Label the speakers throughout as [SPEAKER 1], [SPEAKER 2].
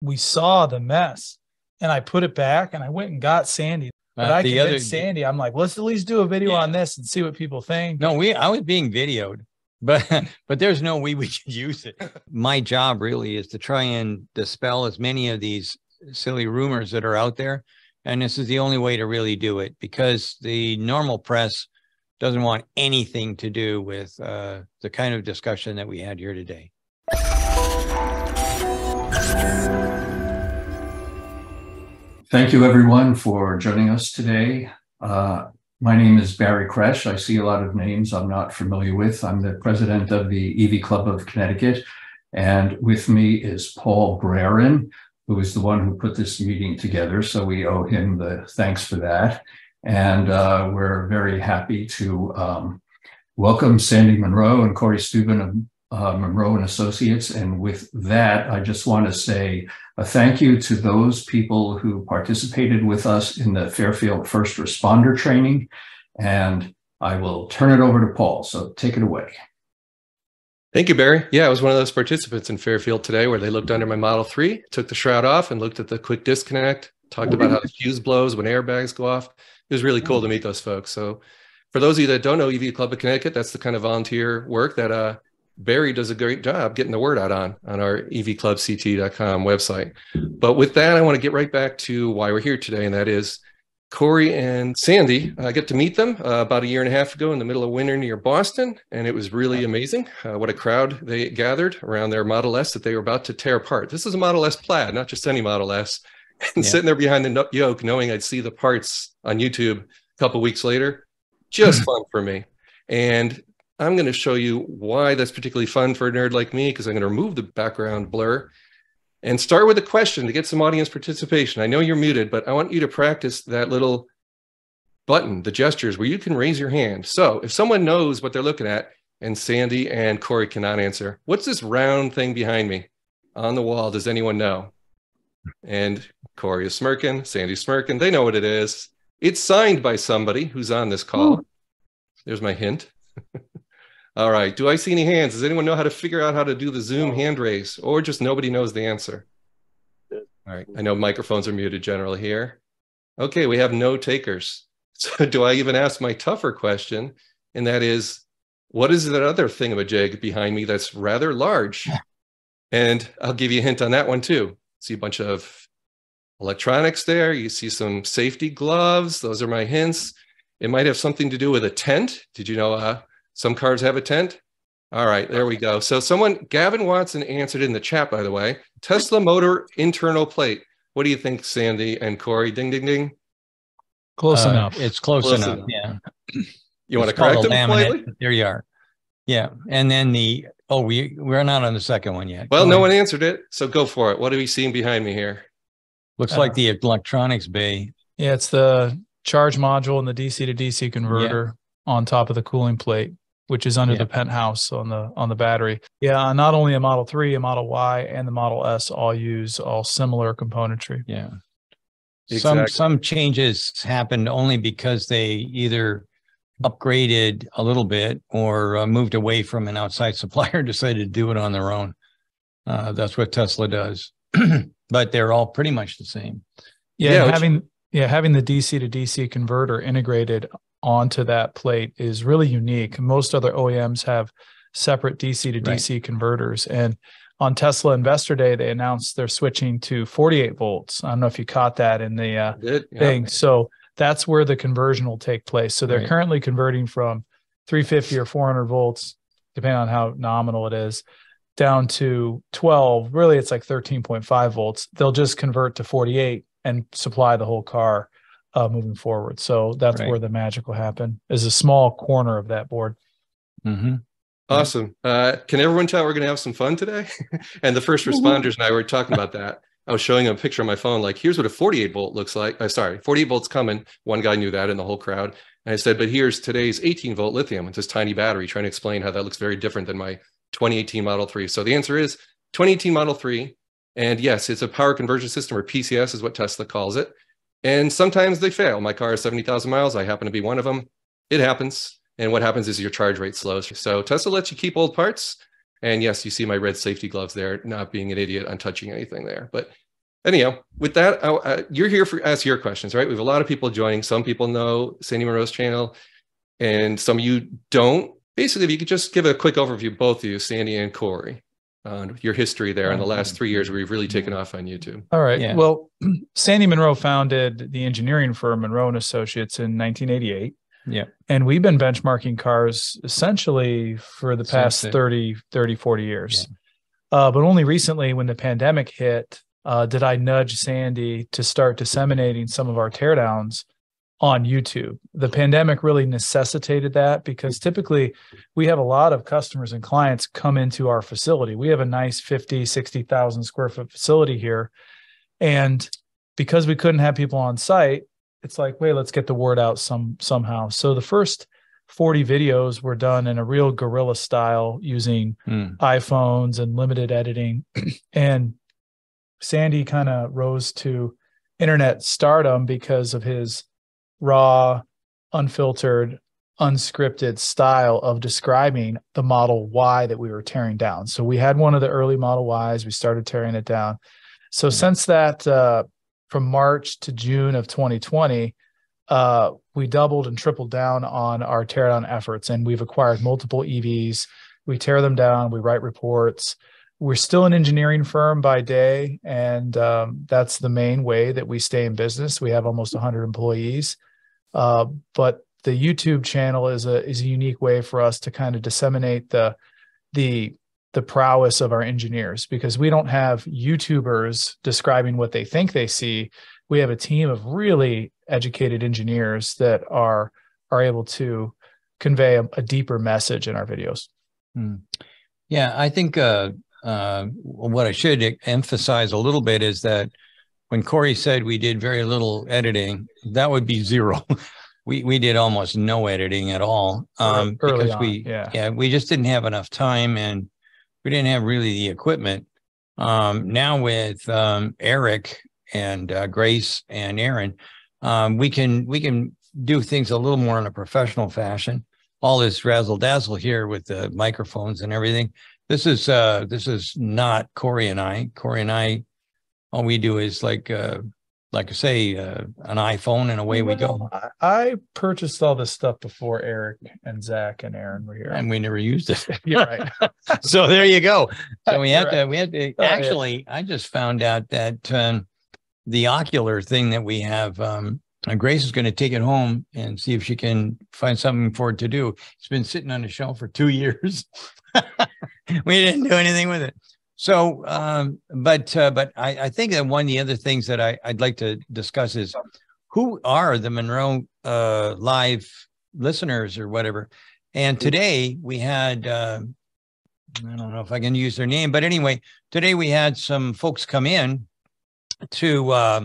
[SPEAKER 1] we saw the mess and I put it back and I went and got Sandy. But
[SPEAKER 2] Uh,
[SPEAKER 1] I convinced
[SPEAKER 2] other-
[SPEAKER 1] Sandy, I'm like, let's at least do a video
[SPEAKER 2] Yeah.
[SPEAKER 1] on this and see what people think.
[SPEAKER 2] No, we I was being videoed, but but there's no way we could use it. My job really is to try and dispel as many of these silly rumors that are out there. And this is the only way to really do it because the normal press doesn't want anything to do with uh, the kind of discussion that we had here today.
[SPEAKER 3] Thank you, everyone, for joining us today. Uh, my name is Barry Kresch. I see a lot of names I'm not familiar with. I'm the president of the EV Club of Connecticut. And with me is Paul Braren, who is the one who put this meeting together. So we owe him the thanks for that. And uh, we're very happy to um, welcome Sandy Munro and Cory Steuben uh, Munro and Associates. And with that, I just want to say a thank you to those people who participated with us in the Fairfield First Responder Training. And I will turn it over to Paul. So take it away.
[SPEAKER 4] Thank you, Barry. Yeah, I was one of those participants in Fairfield today where they looked under my Model 3, took the shroud off, and looked at the quick disconnect, talked about how the fuse blows when airbags go off. It was really cool to meet those folks. So, for those of you that don't know EV Club of Connecticut, that's the kind of volunteer work that uh, Barry does a great job getting the word out on on our evclubct.com website. But with that, I want to get right back to why we're here today, and that is Corey and Sandy. I get to meet them uh, about a year and a half ago in the middle of winter near Boston, and it was really amazing. Uh, what a crowd they gathered around their Model S that they were about to tear apart. This is a Model S Plaid, not just any Model S. And
[SPEAKER 2] Yeah.
[SPEAKER 4] sitting there behind the yoke, knowing I'd see the parts on YouTube a couple weeks later, just fun for me. And I'm going to show you why that's particularly fun for a nerd like me, because I'm going to remove the background blur and start with a question to get some audience participation. I know you're muted, but I want you to practice that little button, the gestures where you can raise your hand. So if someone knows what they're looking at, and Sandy and Cory cannot answer, what's this round thing behind me on the wall? Does anyone know? And Cory is smirking, Sandy's smirking. They know what it is. It's signed by somebody who's on this call. There's my hint. All right. Do I see any hands? Does anyone know how to figure out how to do the Zoom hand raise, or just nobody knows the answer? All right. I know microphones are muted generally here. Okay, we have no takers. So do I even ask my tougher question? And that is, what is that other thingamajig behind me that's rather large? And I'll give you a hint on that one too. See a bunch of electronics there. You see some safety gloves. Those are my hints. It might have something to do with a tent. Did you know uh, some cars have a tent? All right, there we go. So someone, Gavin Watson answered in the chat, by the way. Tesla motor internal plate. What do you think, Sandy and Cory? Ding, ding, ding.
[SPEAKER 1] Close
[SPEAKER 2] Uh,
[SPEAKER 1] enough.
[SPEAKER 2] It's close,
[SPEAKER 4] Close
[SPEAKER 2] enough.
[SPEAKER 4] enough.
[SPEAKER 2] Yeah.
[SPEAKER 4] You want to
[SPEAKER 2] It's called
[SPEAKER 4] correct them
[SPEAKER 2] laminate,
[SPEAKER 4] slightly?
[SPEAKER 2] There you are. Yeah. And then the oh, we we're not on the second one yet.
[SPEAKER 4] Well,
[SPEAKER 2] Go
[SPEAKER 4] no
[SPEAKER 2] ahead.
[SPEAKER 4] one answered it, so go for it. What are we seeing behind me here?
[SPEAKER 2] looks
[SPEAKER 1] Uh,
[SPEAKER 2] like the electronics bay.
[SPEAKER 1] Yeah, it's the charge module and the DC to DC converter on top of the cooling plate, which is under
[SPEAKER 2] Yeah.
[SPEAKER 1] the penthouse on the on the battery. Yeah, not only a Model 3, a Model Y, and the Model S all use all similar componentry.
[SPEAKER 2] Yeah. Some
[SPEAKER 4] Exactly.
[SPEAKER 2] some changes happened only because they either upgraded a little bit or uh, moved away from an outside supplier, decided to do it on their own. Uh, that's what Tesla does. but they're all pretty much the same.
[SPEAKER 1] Yeah,
[SPEAKER 4] Yeah,
[SPEAKER 1] and
[SPEAKER 4] which-
[SPEAKER 1] having yeah, having the DC to DC converter integrated onto that plate is really unique. Most other OEMs have separate DC to
[SPEAKER 2] Right.
[SPEAKER 1] DC converters. And on Tesla Investor Day, they announced they're switching to 48 volts. I don't know if you caught that in the uh,
[SPEAKER 4] yeah.
[SPEAKER 1] thing. So that's where the conversion will take place. So they're
[SPEAKER 2] Right.
[SPEAKER 1] currently converting from 350 or 400 volts, depending on how nominal it is, down to 12. Really, it's like 13.5 volts. They'll just convert to 48 and supply the whole car uh, moving forward. So that's
[SPEAKER 2] Right.
[SPEAKER 1] where the magic will happen. Is a small corner of that board.
[SPEAKER 2] hmm
[SPEAKER 4] Awesome. Uh, can everyone tell we're going to have some fun today? and the first responders and I were talking about that. I was showing them a picture on my phone, like, here's what a 48 volt looks like. Uh, sorry, 48 volts coming. One guy knew that in the whole crowd. And I said, but here's today's 18 volt lithium with this tiny battery, trying to explain how that looks very different than my 2018 Model 3. So the answer is 2018 Model 3. And yes, it's a power conversion system or PCS is what Tesla calls it. And sometimes they fail. My car is 70,000 miles. I happen to be one of them. It happens. And what happens is your charge rate slows. So Tesla lets you keep old parts. And yes, you see my red safety gloves there, not being an idiot on touching anything there. But anyhow, with that, I, uh, you're here for ask your questions, right? We have a lot of people joining. Some people know Sandy Munro's channel, and some of you don't. Basically, if you could just give a quick overview, both of you, Sandy and Cory, on your history there in the last three years where you've really taken off on YouTube.
[SPEAKER 1] All right.
[SPEAKER 2] Yeah.
[SPEAKER 1] Well, Sandy Munro founded the engineering firm Munro and Associates in 1988.
[SPEAKER 2] Yeah.
[SPEAKER 1] And we've been benchmarking cars essentially for the past
[SPEAKER 2] the-
[SPEAKER 1] 30, 30, 40 years. Uh, but only recently, when the pandemic hit, uh, did I nudge Sandy to start disseminating some of our teardowns on YouTube. The pandemic really necessitated that because typically we have a lot of customers and clients come into our facility. We have a nice 50, 60,000 square foot facility here. And because we couldn't have people on site, it's like, wait, let's get the word out some somehow. So the first 40 videos were done in a real guerrilla style using
[SPEAKER 2] Hmm.
[SPEAKER 1] iPhones and limited editing. and Sandy kind of rose to internet stardom because of his raw, unfiltered, unscripted style of describing the Model Y that we were tearing down. So we had one of the early Model Ys, we started tearing it down. So since that, uh, from March to June of 2020, uh, we doubled and tripled down on our teardown efforts, and we've acquired multiple EVs. We tear them down, we write reports. We're still an engineering firm by day, and um, that's the main way that we stay in business. We have almost 100 employees, uh, but the YouTube channel is a is a unique way for us to kind of disseminate the the the prowess of our engineers because we don't have YouTubers describing what they think they see. We have a team of really educated engineers that are are able to convey a, a deeper message in our videos.
[SPEAKER 2] Yeah, I think uh, uh, what I should emphasize a little bit is that when Cory said we did very little editing, that would be zero. we we did almost no editing at all um, because
[SPEAKER 1] on,
[SPEAKER 2] we
[SPEAKER 1] yeah.
[SPEAKER 2] we just didn't have enough time and we didn't have really the equipment. Um, now with um, Eric and uh, Grace and Aaron, um, we can we can do things a little more in a professional fashion. All this razzle dazzle here with the microphones and everything. This is uh this is not Cory and I. Cory and I, all we do is like uh like I say, uh, an iPhone and away we go.
[SPEAKER 1] I, I purchased all this stuff before Eric and Zach and Aaron were here.
[SPEAKER 2] And we never used it.
[SPEAKER 1] You're right.
[SPEAKER 2] so there you go. So we have
[SPEAKER 1] You're
[SPEAKER 2] to, we have to,
[SPEAKER 1] Oh, yeah.
[SPEAKER 2] actually, I just found out that um, the ocular thing that we have, um, uh, Grace is going to take it home and see if she can find something for it to do. It's been sitting on the shelf for two years. we didn't do anything with it. So, um, but uh, but I, I think that one of the other things that I, I'd like to discuss is who are the Munro uh, live listeners or whatever. And today we had uh, I don't know if I can use their name, but anyway, today we had some folks come in to uh,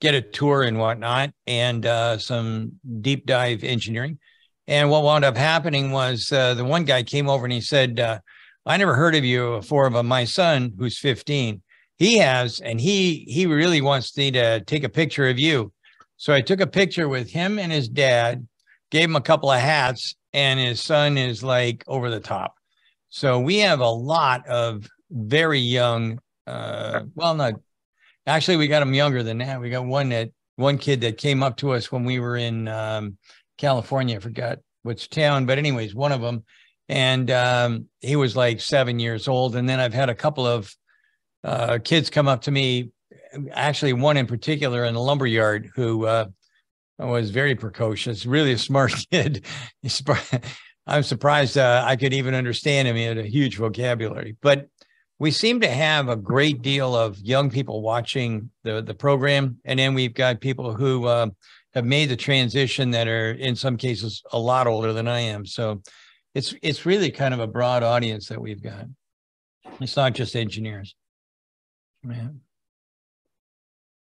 [SPEAKER 2] get a tour and whatnot, and uh, some deep dive engineering. And what wound up happening was uh, the one guy came over and he said, uh, "I never heard of you before, but my son, who's 15, he has, and he he really wants me to take a picture of you." So I took a picture with him and his dad, gave him a couple of hats, and his son is like over the top. So we have a lot of very young, uh, well, not actually, we got them younger than that. We got one that one kid that came up to us when we were in um, California. I forgot which town, but anyways, one of them, and um, he was like seven years old. And then I've had a couple of uh, kids come up to me, actually one in particular in the lumberyard who uh, was very precocious, really a smart kid. I'm surprised uh, I could even understand him. He had a huge vocabulary, but we seem to have a great deal of young people watching the the program, and then we've got people who uh, have made the transition that are in some cases a lot older than I am. So it's it's really kind of a broad audience that we've got. It's not just engineers. Yeah.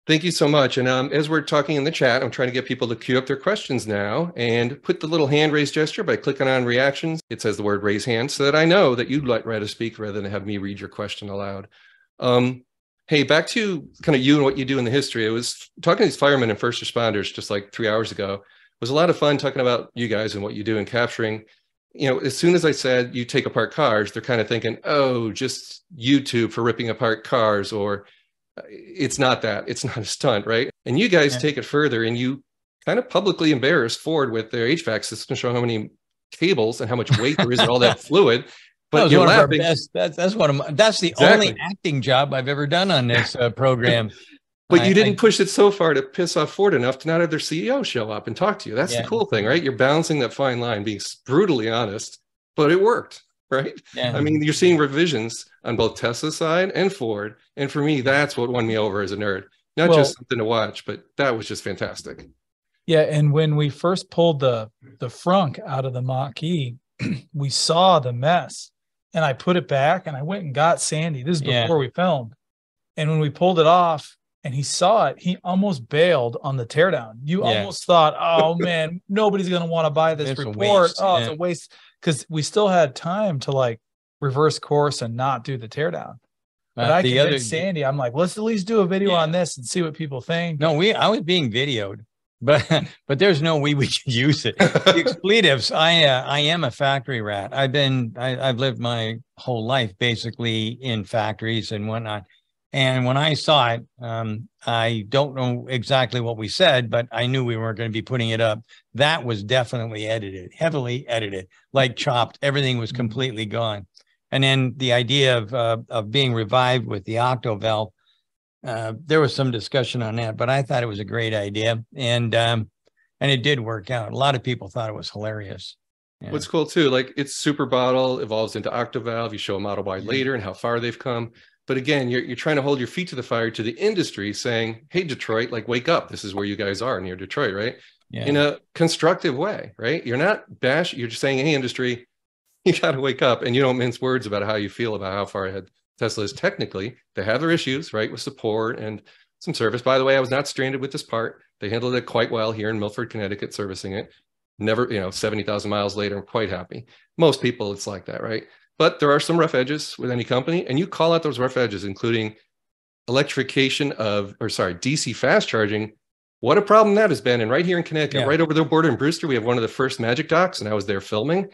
[SPEAKER 4] Thank you so much. And um, as we're talking in the chat, I'm trying to get people to queue up their questions now and put the little hand raise gesture by clicking on reactions. It says the word raise hand so that I know that you'd like to speak rather than have me read your question aloud. Um, hey, back to kind of you and what you do in the history. I was talking to these firemen and first responders just like three hours ago. It was a lot of fun talking about you guys and what you do in capturing. You know, as soon as I said you take apart cars, they're kind of thinking, oh, just YouTube for ripping apart cars or it's not that. It's not a stunt, right? And you guys
[SPEAKER 2] Yeah.
[SPEAKER 4] take it further and you kind of publicly embarrass Ford with their HVAC system, showing how many cables and how much weight there is in all that fluid.
[SPEAKER 2] that
[SPEAKER 4] But
[SPEAKER 2] was
[SPEAKER 4] you're
[SPEAKER 2] one of our
[SPEAKER 4] laughing.
[SPEAKER 2] best. That's that's one of my, that's the
[SPEAKER 4] Exactly.
[SPEAKER 2] only acting job I've ever done on this uh, program.
[SPEAKER 4] But
[SPEAKER 2] I-
[SPEAKER 4] you didn't push it so far to piss off Ford enough to not have their CEO show up and talk to you. That's
[SPEAKER 2] Yeah.
[SPEAKER 4] the cool thing, right? You're balancing that fine line, being brutally honest, but it worked, right?
[SPEAKER 2] yeah.
[SPEAKER 4] I mean, you're seeing revisions on both Tesla's side and Ford. And for me, that's what won me over as a nerd. Not
[SPEAKER 1] Well-
[SPEAKER 4] just something to watch, but that was just fantastic.
[SPEAKER 1] Yeah, and when we first pulled the the frunk out of the Mach E, we saw the mess, and I put it back, and I went and got Sandy. This is
[SPEAKER 2] Yeah.
[SPEAKER 1] before we filmed, and when we pulled it off, and he saw it, he almost bailed on the teardown. You
[SPEAKER 2] Yeah.
[SPEAKER 1] almost thought, "Oh man, nobody's gonna want to buy this
[SPEAKER 2] It's
[SPEAKER 1] report. Oh, it's
[SPEAKER 2] yeah.
[SPEAKER 1] a waste," because we still had time to like reverse course and not do the teardown. But
[SPEAKER 2] Uh,
[SPEAKER 1] I
[SPEAKER 2] the other
[SPEAKER 1] Sandy, I'm like, let's at least do a video
[SPEAKER 2] Yeah.
[SPEAKER 1] on this and see what people think.
[SPEAKER 2] no, we I was being videoed, but but there's no way we could use it. the expletives i uh, i am a factory rat i've been I, i've lived my whole life basically in factories and whatnot and when i saw it um, i don't know exactly what we said but i knew we weren't going to be putting it up that was definitely edited heavily edited like chopped everything was completely gone and then the idea of uh, of being revived with the octo valve uh, there was some discussion on that but i thought it was a great idea and um, and it did work out. A lot of people thought it was hilarious. Yeah.
[SPEAKER 4] What's cool too, like it's super bottle evolves into octovalve. You show a model Y
[SPEAKER 2] Yeah.
[SPEAKER 4] later and how far they've come. But again, you're, you're trying to hold your feet to the fire to the industry saying, Hey, Detroit, like wake up. This is where you guys are near Detroit, right?
[SPEAKER 2] yeah.
[SPEAKER 4] In a constructive way, right? You're not bash, you're just saying, Hey, industry, you got to wake up and you don't mince words about how you feel about how far ahead Tesla is technically. They have their issues, right? With support and some service. By the way, I was not stranded with this part. They handled it quite well here in Milford, Connecticut, servicing it. Never, you know, 70,000 miles later, I'm quite happy. Most people, it's like that, right? But there are some rough edges with any company, and you call out those rough edges, including electrification of, or sorry, DC fast charging. What a problem that has been. And right here in Connecticut,
[SPEAKER 2] Yeah.
[SPEAKER 4] right over the border in Brewster, we have one of the first magic docks, and I was there filming.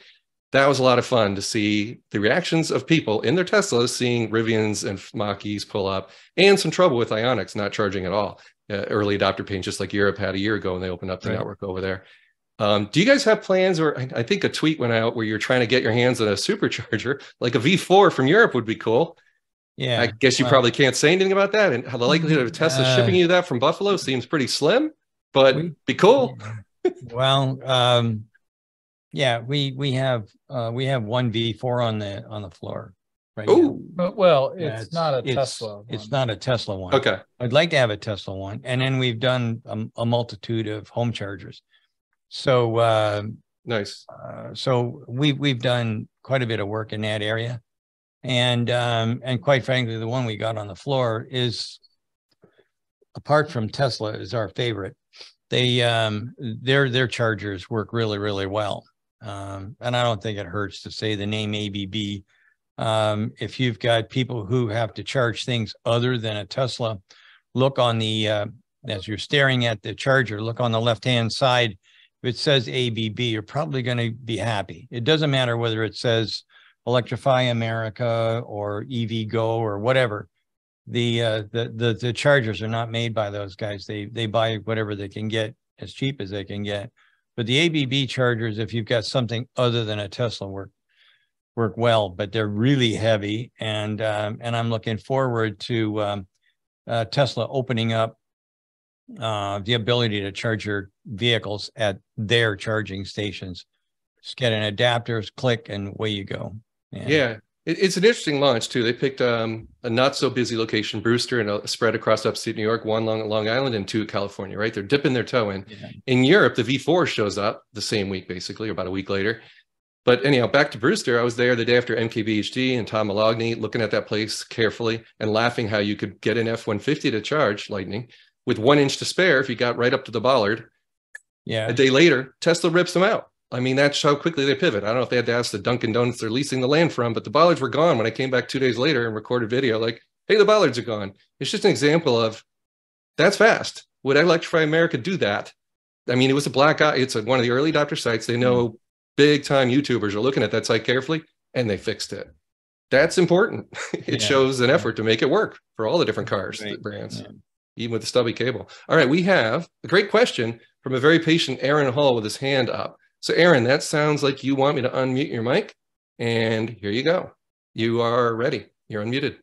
[SPEAKER 4] That was a lot of fun to see the reactions of people in their Teslas seeing Rivians and Mach-E's pull up, and some trouble with Ioniqs not charging at all. Uh, early adopter pain, just like Europe had a year ago when they opened up the
[SPEAKER 2] Right.
[SPEAKER 4] network over there. Um, do you guys have plans, or I I think a tweet went out where you're trying to get your hands on a supercharger, like a V4 from Europe would be cool.
[SPEAKER 2] yeah.
[SPEAKER 4] I guess you
[SPEAKER 2] well,
[SPEAKER 4] probably can't say anything about that, and the likelihood of Tesla
[SPEAKER 2] Uh,
[SPEAKER 4] shipping you that from Buffalo seems pretty slim, but
[SPEAKER 2] we-
[SPEAKER 4] be cool.
[SPEAKER 2] well, um, yeah, we we have uh, we have one V four on the on the floor right now.
[SPEAKER 4] Oh,
[SPEAKER 1] But, well, it's,
[SPEAKER 2] Yeah,
[SPEAKER 1] not a
[SPEAKER 2] it's-
[SPEAKER 1] Tesla.
[SPEAKER 2] It's not a Tesla one.
[SPEAKER 4] okay.
[SPEAKER 2] I'd like to have a Tesla one, and then we've done a, a multitude of home chargers. So uh,
[SPEAKER 4] Nice.
[SPEAKER 2] Uh, so we we've done quite a bit of work in that area, and um, and quite frankly, the one we got on the floor is, apart from Tesla, is our favorite. They um, their their chargers work really really well, um, and I don't think it hurts to say the name ABB. Um, if you've got people who have to charge things other than a Tesla, look on the uh, as you're staring at the charger, look on the left hand side it says ABB, you're probably going to be happy. It doesn't matter whether it says Electrify America or EVgo or whatever. The, uh, the the the chargers are not made by those guys. They they buy whatever they can get as cheap as they can get. But the ABB chargers, if you've got something other than a Tesla, work work well. But they're really heavy, and um, and I'm looking forward to um, uh, Tesla opening up uh, the ability to charge your vehicles at their charging stations. Just get an adapter, click, and away you go. And-
[SPEAKER 4] Yeah. It, it's an interesting launch too. They picked um, a not so busy location, Brewster, and a spread across upstate New York, one long Long Island, and two California. Right, they're dipping their toe in.
[SPEAKER 2] yeah.
[SPEAKER 4] In Europe, the V4 shows up the same week, basically, or about a week later. But anyhow, back to Brewster. I was there the day after MKBHD and Tom Moloughney looking at that place carefully and laughing how you could get an F-150 to charge Lightning with one inch to spare if you got right up to the bollard.
[SPEAKER 2] Yeah.
[SPEAKER 4] A day later, Tesla rips them out. I mean, that's how quickly they pivot. I don't know if they had to ask the Dunkin' Donuts they're leasing the land from, but the bollards were gone when I came back two days later and recorded video like, hey, the bollards are gone. It's just an example of that's fast. Would Electrify America do that? I mean, it was a black eye. It's a, one of the early adopter sites. They know mm-hmm. big time YouTubers are looking at that site carefully and they fixed it. that's important. it
[SPEAKER 2] Yeah.
[SPEAKER 4] shows an effort to make it work for all the different cars,
[SPEAKER 2] Right.
[SPEAKER 4] brands,
[SPEAKER 2] Yeah.
[SPEAKER 4] even with the stubby cable. All right, we have a great question from a very patient Aaron Hall with his hand up. So, Aaron, that sounds like you want me to unmute your mic. And here you go. You are ready. You're unmuted.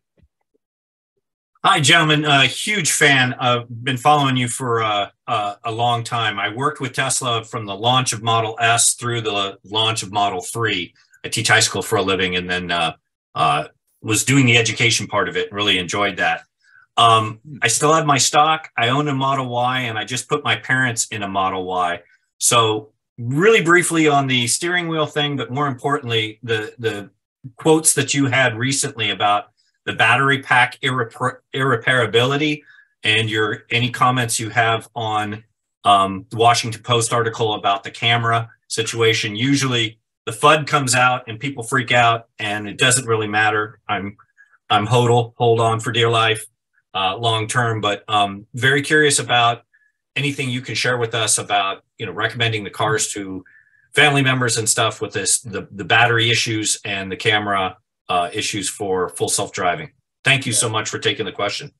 [SPEAKER 5] Hi, gentlemen. Uh, huge fan. I've been following you for uh, uh, a long time. I worked with Tesla from the launch of Model S through the launch of Model 3. I teach high school for a living and then uh, uh, was doing the education part of it. Really enjoyed that. Um, I still have my stock. I own a Model Y and I just put my parents in a Model Y. So, really briefly on the steering wheel thing, but more importantly, the, the quotes that you had recently about the battery pack irrepa- irreparability and your any comments you have on um, the Washington Post article about the camera situation. Usually the FUD comes out and people freak out and it doesn't really matter. I'm I'm hodl, hold on for dear life, uh, long term, but um, very curious about anything you can share with us about you know recommending the cars to family members and stuff with this the the battery issues and the camera uh, issues for full self-driving. Thank you so much for taking the question.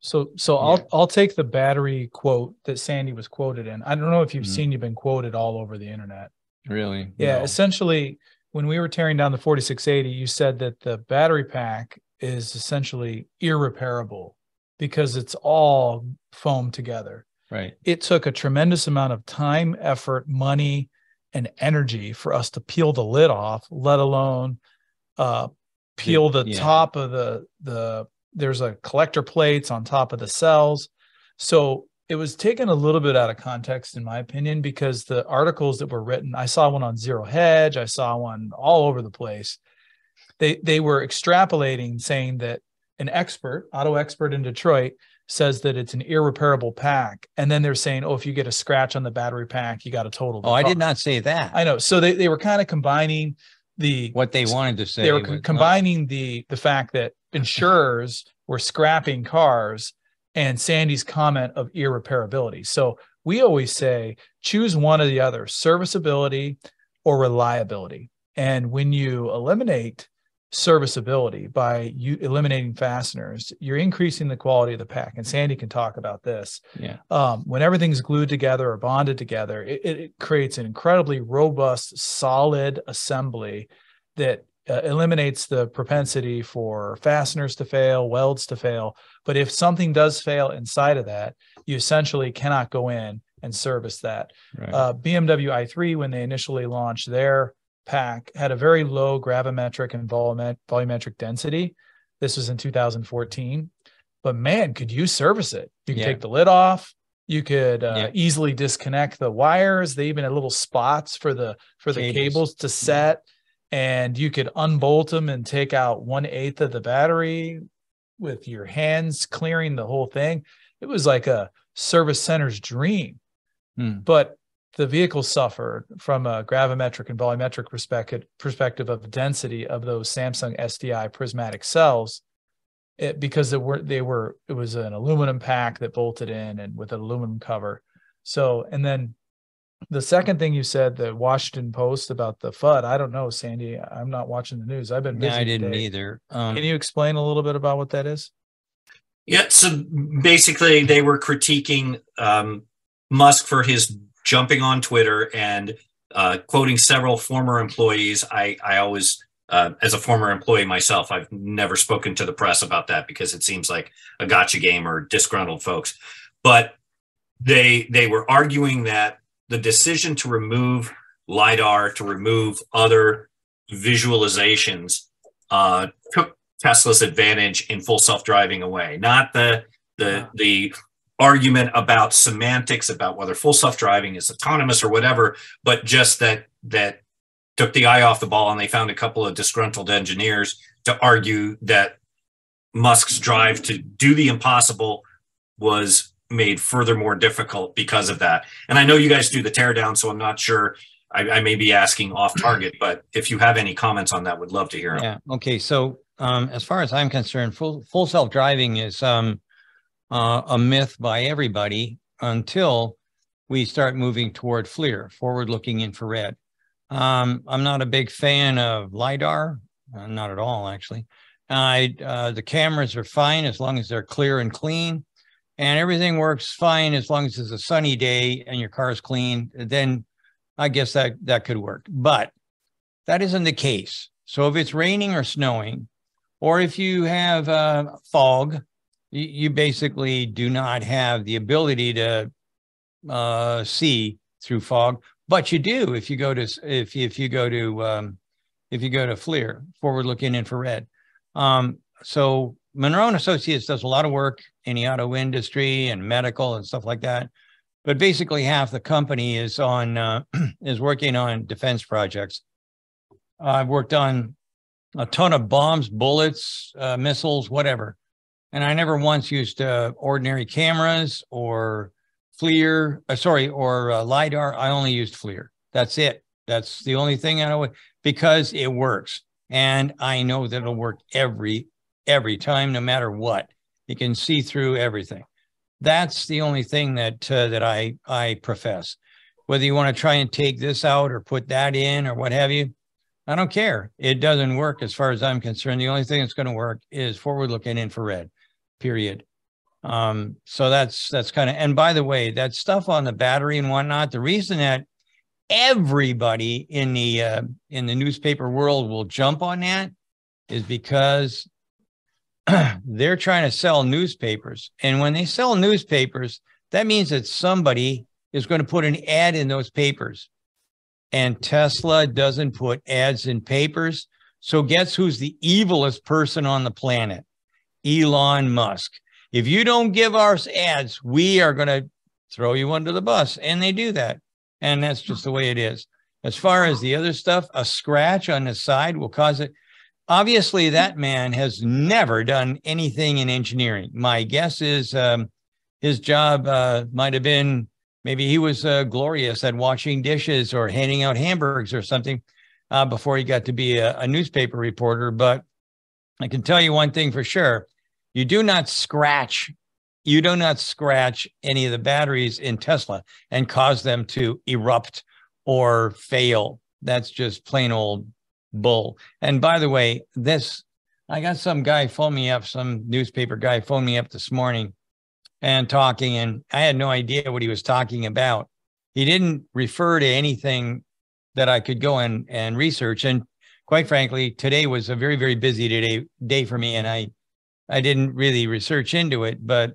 [SPEAKER 1] So so I'll I'll take the battery quote that Sandy was quoted in. I don't know if you've
[SPEAKER 2] Mhm.
[SPEAKER 1] seen you've been quoted all over the internet.
[SPEAKER 2] Really?
[SPEAKER 1] Yeah,
[SPEAKER 2] No.
[SPEAKER 1] essentially when we were tearing down the 4680, you said that the battery pack is essentially irreparable because it's all foam together.
[SPEAKER 2] Right.
[SPEAKER 1] It took a tremendous amount of time, effort, money, and energy for us to peel the lid off, let alone uh peel the
[SPEAKER 2] yeah.
[SPEAKER 1] top of the the there's a collector plates on top of the cells. So it was taken a little bit out of context, in my opinion, because the articles that were written, I saw one on Zero Hedge, I saw one all over the place. They they were extrapolating, saying that an expert, auto expert in Detroit, says that it's an irreparable pack, and then they're saying, oh, if you get a scratch on the battery pack, you got a total.
[SPEAKER 2] Oh, I did not say that.
[SPEAKER 1] I know. So they they were kind of combining the
[SPEAKER 2] what they wanted to say.
[SPEAKER 1] they were
[SPEAKER 2] was not- oh.
[SPEAKER 1] combining the the fact that insurers were scrapping cars and Sandy's comment of irreparability. So we always say choose one or the other, serviceability or reliability. And when you eliminate serviceability by you eliminating fasteners, you're increasing the quality of the pack. And Sandy can talk about this.
[SPEAKER 2] Yeah.
[SPEAKER 1] Um, when everything's glued together or bonded together, it, it, creates an incredibly robust, solid assembly that uh, eliminates the propensity for fasteners to fail, welds to fail. But if something does fail inside of that, you essentially cannot go in and service that.
[SPEAKER 2] Right.
[SPEAKER 1] Uh, BMW i3, when they initially launched their pack, had a very low gravimetric and volumet- volumetric density. This was in 2014. But man, could you service it? You could
[SPEAKER 2] Yeah.
[SPEAKER 1] take the lid off. You could uh,
[SPEAKER 2] Yeah.
[SPEAKER 1] easily disconnect the wires. They even had little spots for the for the
[SPEAKER 2] Cables.
[SPEAKER 1] cables to set, and you could unbolt them and take out one eighth of the battery with your hands clearing the whole thing. It was like a service center's dream
[SPEAKER 2] Hmm.
[SPEAKER 1] but the vehicle suffered from a gravimetric and volumetric perspective perspective of density of those Samsung SDI prismatic cells it, because they were they were it was an aluminum pack that bolted in and with an aluminum cover so and then the second thing you said the Washington Post about the FUD I don't know Sandy I'm not watching the news I've been busy
[SPEAKER 2] yeah, I didn't
[SPEAKER 1] today.
[SPEAKER 2] either. Um,
[SPEAKER 1] can you explain a little bit about what that is
[SPEAKER 5] Yeah, so basically they were critiquing um, Musk for his jumping on Twitter and uh, quoting several former employees. I, I always, uh, as a former employee myself, I've never spoken to the press about that because it seems like a gotcha game or disgruntled folks. But they they were arguing that the decision to remove lidar, to remove other visualizations, uh, took Tesla's advantage in full self-driving away. Not the the the argument about semantics about whether full self-driving is autonomous or whatever, but just that that took the eye off the ball and they found a couple of disgruntled engineers to argue that Musk's drive to do the impossible was made further more difficult because of that. And I know you guys do the teardown, so I'm not sure. I, I may be asking off target, but if you have any comments on that, would love to hear them.
[SPEAKER 2] Yeah. Okay. So, um, as far as I'm concerned, full full self driving is um, uh, a myth by everybody until we start moving toward FLIR, forward looking infrared. Um, I'm not a big fan of lidar. uh, not at all, actually. I uh, the cameras are fine as long as they're clear and clean, and everything works fine as long as it's a sunny day and your car's clean. Then I guess that that could work. But that isn't the case. So if it's raining or snowing, or if you have uh, fog, you, you, basically do not have the ability to uh, see through fog. But you do if you go to if if you go to um, if you go to FLIR, forward looking infrared. Um, so Munro and Associates does a lot of work in the auto industry and medical and stuff like that. But basically, half the company is on uh, is working on defense projects. I've worked on a ton of bombs, bullets, uh, missiles, whatever, and I never once used uh, ordinary cameras or FLIR. Uh, sorry, or uh, lidar. I only used FLIR. That's it. That's the only thing I know because it works and I know that it'll work every every time, no matter what. You can see through everything. That's the only thing that uh, that I I profess. Whether you want to try and take this out or put that in or what have you, I don't care. It doesn't work as far as I'm concerned. The only thing that's going to work is forward-looking infrared. Period. Um, so that's that's kind of. And by the way, that stuff on the battery and whatnot. The reason that everybody in the uh, in the newspaper world will jump on that is because they're trying to sell newspapers and when they sell newspapers that means that somebody is going to put an ad in those papers and tesla doesn't put ads in papers so guess who's the evilest person on the planet elon musk if you don't give us ads we are going to throw you under the bus and they do that and that's just the way it is. As far as the other stuff, a scratch on the side will cause it. Obviously, that man has never done anything in engineering. My guess is um, his job uh, might have been maybe he was uh, glorious at washing dishes or handing out hamburgers or something uh, before he got to be a, a newspaper reporter. But I can tell you one thing for sure you do not scratch you do not scratch any of the batteries in Tesla and cause them to erupt or fail. That's just plain old bull. And by the way, this, I got some guy phone me up, some newspaper guy phoned me up this morning and talking, and I had no idea what he was talking about. He didn't refer to anything that I could go and, and research. And quite frankly, today was a very, very busy day, day for me. And I, I didn't really research into it, but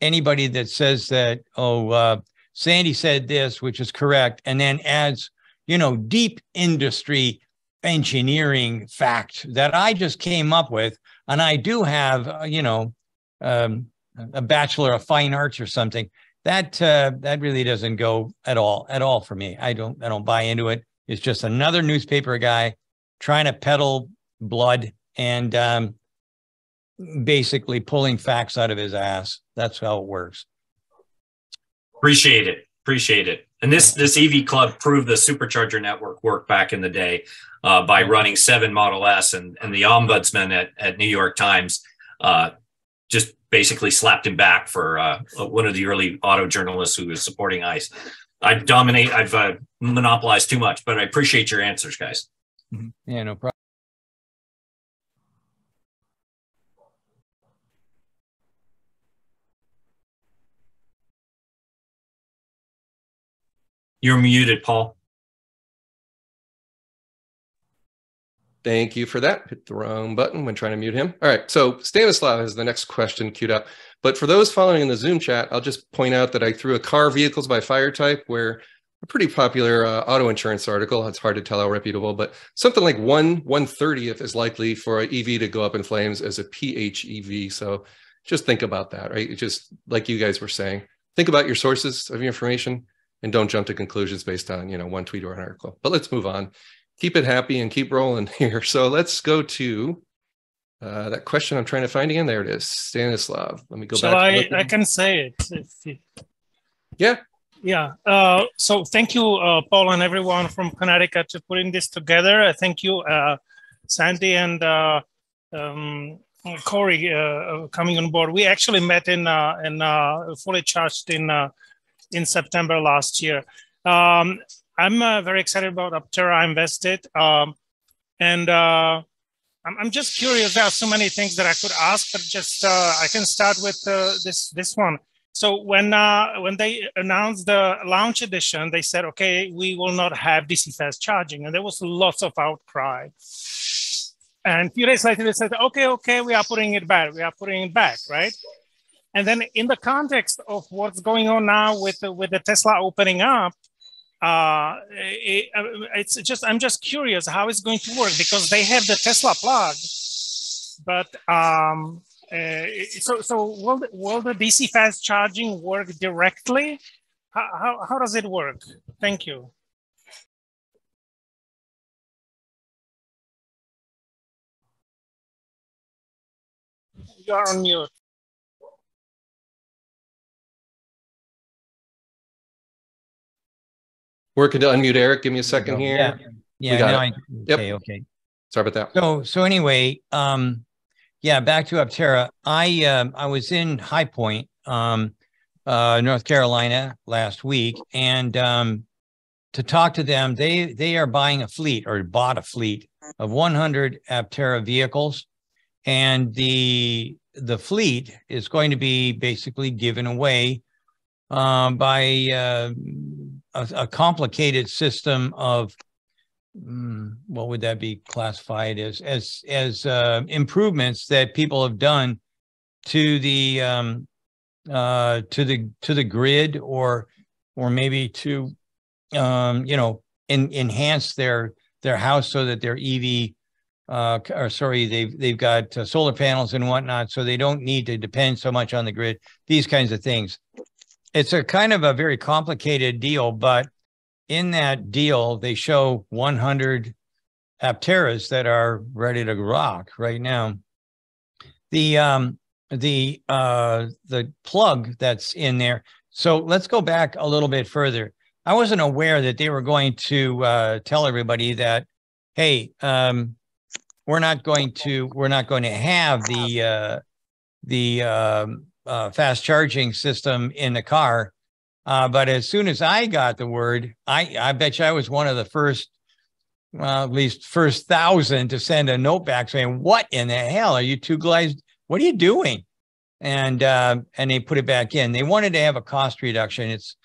[SPEAKER 2] anybody that says that, oh, uh, Sandy said this, which is correct, and then adds, you know, deep industry engineering fact that I just came up with. And I do have, uh, you know, um, a bachelor of fine arts or something. That uh, that really doesn't go at all, at all for me. I don't, I don't buy into it. It's just another newspaper guy trying to peddle blood and um, basically pulling facts out of his ass. That's how it works.
[SPEAKER 5] Appreciate it. Appreciate it. And this this EV Club proved the supercharger network worked back in the day uh, by running seven Model S, and and the ombudsman at at New York Times uh, just basically slapped him back for uh, one of the early auto journalists who was supporting ICE. I dominate. I've uh, monopolized too much, but I appreciate your answers, guys.
[SPEAKER 2] Mm-hmm. Yeah, no problem.
[SPEAKER 5] You're muted, Paul.
[SPEAKER 4] Thank you for that. Hit the wrong button when trying to mute him. All right, so Stanislav has the next question queued up. But for those following in the Zoom chat, I'll just point out that I threw a car vehicles by fire type where a pretty popular uh, auto insurance article. It's hard to tell how reputable, but something like one one thirtieth is likely for an EV to go up in flames as a PHEV. So just think about that, right? just like you guys were saying, think about your sources of your information and don't jump to conclusions based on you know one tweet or an article. But let's move on. Keep it happy and keep rolling here. So let's go to uh, that question i'm trying to find again. There it is stanislav. Let me go
[SPEAKER 6] so
[SPEAKER 4] back
[SPEAKER 6] i i can say it you...
[SPEAKER 4] yeah.
[SPEAKER 6] Yeah uh, so thank you uh, paul and everyone from connecticut for putting this together. Uh, thank you uh, sandy and uh, um, Cory coming on board. We actually met in in fully charged in in September last year. Um, I'm uh, very excited about Aptera. I invested, um, and uh, I'm, I'm just curious. There are so many things that I could ask, but just uh, I can start with this this one. So when uh, when they announced the launch edition, they said, "Okay, we will not have DC fast charging," and there was lots of outcry. And a few days later, they said, "Okay, okay, we are putting it back. We are putting it back, right?" And then in the context of what's going on now with the, with the Tesla opening up, uh, it, it's just I'm just curious how it's going to work because they have the Tesla plug, but um, uh, so so will the, will the DC fast charging work directly? How, how, how does it work? Thank you. You are on mute.
[SPEAKER 4] Working to unmute Eric. Give me a second here.
[SPEAKER 2] Yeah, yeah.
[SPEAKER 4] got.
[SPEAKER 2] I,
[SPEAKER 4] Yep.
[SPEAKER 2] okay, okay.
[SPEAKER 4] Sorry about that.
[SPEAKER 2] So so anyway, um, yeah, back to Aptera. I um I was in High Point, um, uh, North Carolina last week, and um, to talk to them, they they are buying a fleet or bought a fleet of 100 Aptera vehicles, and the the fleet is going to be basically given away um, by uh, a, a complicated system of mm, what would that be classified as as as uh, improvements that people have done to the um, uh, to the to the grid or or maybe to um, you know in, enhance their their house so that their EV uh, or sorry they've they've got uh, solar panels and whatnot so they don't need to depend so much on the grid these kinds of things it's a kind of a very complicated deal but in that deal, they show 100 Apteras that are ready to rock right now. The um, the uh, the plug that's in there. So let's go back a little bit further. I wasn't aware that they were going to uh, tell everybody that, hey, um, we're not going to we're not going to have the uh, the um, uh, fast charging system in the car uh, but as soon as I got the word, I, I bet you I was one of the first, well, at least first thousand to send a note back saying, "What in the hell are you two guys? What are you doing?" And uh, and they put it back in. They wanted to have a cost reduction. It's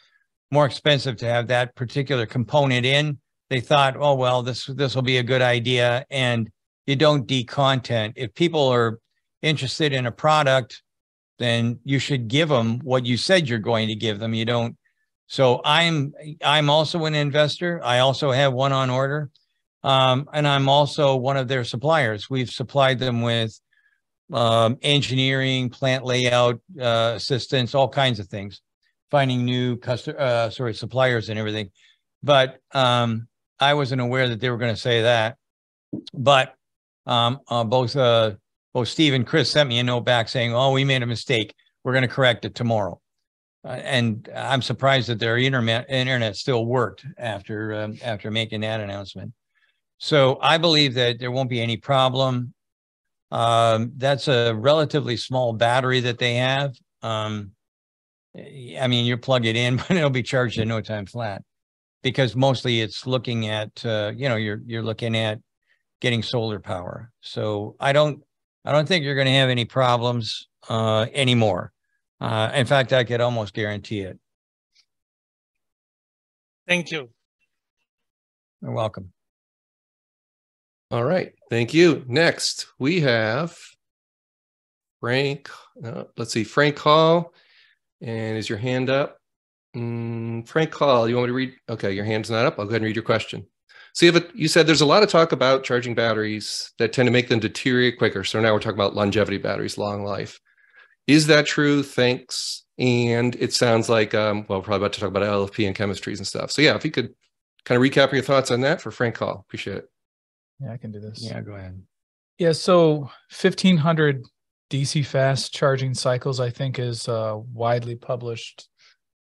[SPEAKER 2] more expensive to have that particular component in. They thought, "Oh well, this this will be a good idea," and you don't decontent. If people are interested in a product then you should give them what you said you're going to give them. You don't. So I'm I'm also an investor. I also have one on order, um, and I'm also one of their suppliers. We've supplied them with um, engineering, plant layout uh, assistance, all kinds of things, finding new customer, uh, sorry, suppliers and everything. But um, I wasn't aware that they were going to say that. But um, uh, both uh, well, Steve and Chris sent me a note back saying, "Oh, we made a mistake. We're going to correct it tomorrow." Uh, and I'm surprised that their internet internet still worked after um, after making that announcement. So I believe that there won't be any problem. Um, that's a relatively small battery that they have. Um, I mean, you plug it in, but it'll be charged in no time flat, because mostly it's looking at uh, you know you're you're looking at getting solar power. So I don't I don't think you're going to have any problems uh, anymore. Uh, in fact, I could almost guarantee it.
[SPEAKER 6] Thank you.
[SPEAKER 2] You're welcome.
[SPEAKER 4] All right. Thank you. Next, we have Frank. Uh, let's see, Frank Hall. And is your hand up? Mm, Frank Hall, you want me to read? Okay, your hand's not up. I'll go ahead and read your question. So you, have a, you said there's a lot of talk about charging batteries that tend to make them deteriorate quicker. So now we're talking about longevity batteries, long life. Is that true? Thanks. And it sounds like, um, well, we're probably about to talk about LFP and chemistries and stuff. So yeah, if you could kind of recap your thoughts on that for Frank Hall, appreciate it.
[SPEAKER 1] Yeah, I can do this.
[SPEAKER 2] Yeah, go ahead.
[SPEAKER 1] Yeah, so 1500 DC fast charging cycles, I think, is a widely published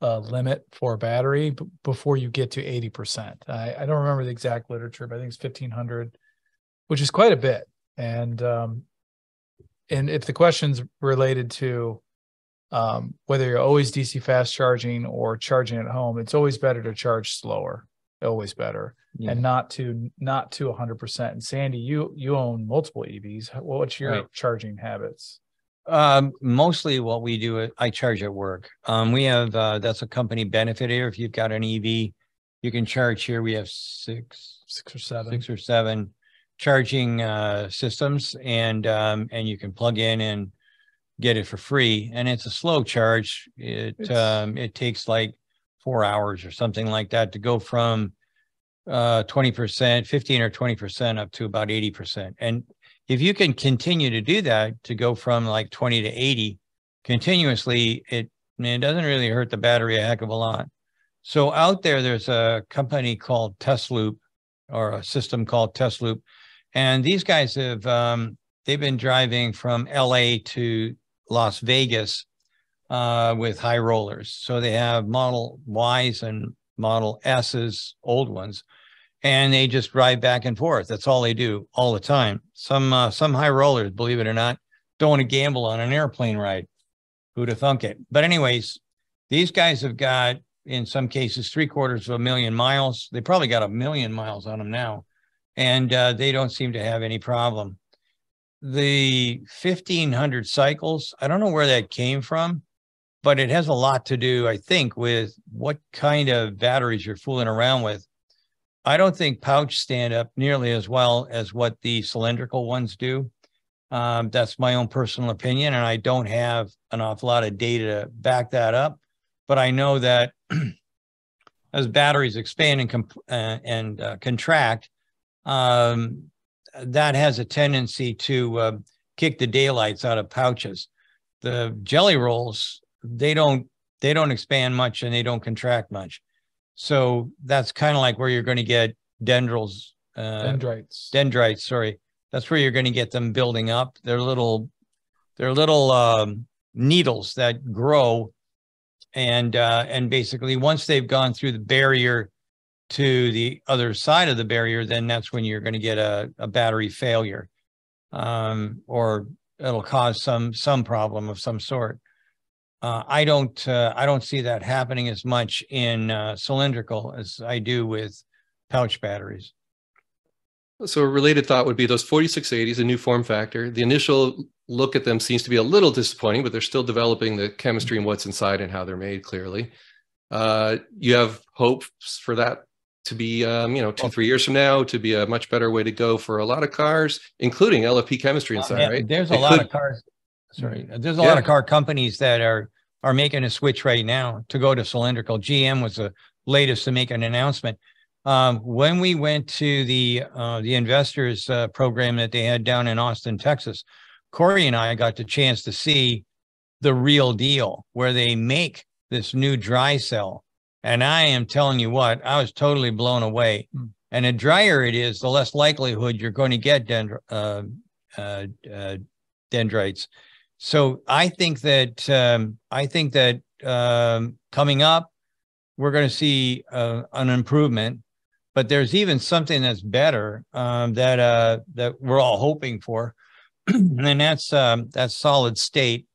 [SPEAKER 1] uh, limit for a battery b- before you get to 80%. I, I don't remember the exact literature, but I think it's 1500, which is quite a bit. And um, and if the question's related to um, whether you're always DC fast charging or charging at home, it's always better to charge slower. always better
[SPEAKER 2] Yeah.
[SPEAKER 1] and not to not to 100% and sandy you you own multiple evs what's your
[SPEAKER 2] Right.
[SPEAKER 1] charging habits
[SPEAKER 2] Um, mostly what we do, I charge at work. Um, we have, uh, that's a company benefit here. If you've got an EV, you can charge here. We have six,
[SPEAKER 1] six or seven
[SPEAKER 2] six or seven charging, uh, systems and, um, and you can plug in and get it for free. And it's a slow charge. It,
[SPEAKER 1] It's-
[SPEAKER 2] um, it takes like four hours or something like that to go from, uh, twenty percent, fifteen or twenty percent up to about eighty percent. And if you can continue to do that to go from like 20 to 80 continuously it it doesn't really hurt the battery a heck of a lot so out there there's a company called Tesloop or a system called Tesloop and these guys have um, they've been driving from LA to Las Vegas uh, with high rollers so they have model Ys and model S's old ones and they just drive back and forth. That's all they do all the time. Some uh, some high rollers, believe it or not, don't want to gamble on an airplane ride. Who'd have thunk it? But anyways, these guys have got in some cases three quarters of a million miles. They probably got a million miles on them now, and uh, they don't seem to have any problem. The fifteen hundred cycles, I don't know where that came from, but it has a lot to do, I think, with what kind of batteries you're fooling around with. I don't think pouch stand up nearly as well as what the cylindrical ones do. Um, that's my own personal opinion, and I don't have an awful lot of data to back that up. But I know that as batteries expand and comp- uh, and uh, contract, um, that has a tendency to uh, kick the daylights out of pouches. The jelly rolls they don't they don't expand much and they don't contract much. So that's kind of like where you're going to get dendrils, uh,
[SPEAKER 1] dendrites
[SPEAKER 2] dendrites. Sorry, that's where you're going to get them building up. They're little, they're little um, needles that grow, and uh, and basically once they've gone through the barrier to the other side of the barrier, then that's when you're going to get a, a battery failure, um, or it'll cause some some problem of some sort. Uh, I don't uh, I don't see that happening as much in uh, cylindrical as I do with pouch batteries.
[SPEAKER 4] So a related thought would be those 4680s, a new form factor. The initial look at them seems to be a little disappointing, but they're still developing the chemistry and what's inside and how they're made clearly. Uh, you have hopes for that to be, um, you know, two, three years from now to be a much better way to go for a lot of cars, including LFP chemistry inside,
[SPEAKER 2] Yeah,
[SPEAKER 4] right?
[SPEAKER 2] There's a lot of cars. Sorry, there's a
[SPEAKER 4] Yeah.
[SPEAKER 2] lot of car companies that are are making a switch right now to go to cylindrical. GM was the latest to make an announcement. Um, when we went to the uh, the investors uh, program that they had down in Austin, Texas, Cory and I got the chance to see the real deal where they make this new dry cell. And I am telling you what, I was totally blown away.
[SPEAKER 1] Hmm.
[SPEAKER 2] And the drier it is, the less likelihood you're going to get dendr- uh, uh, uh, dendrites. So I think that um, I think that um, coming up, we're going to see uh, an improvement. But there's even something that's better um, that uh, that we're all hoping for, and that's um, that's solid state.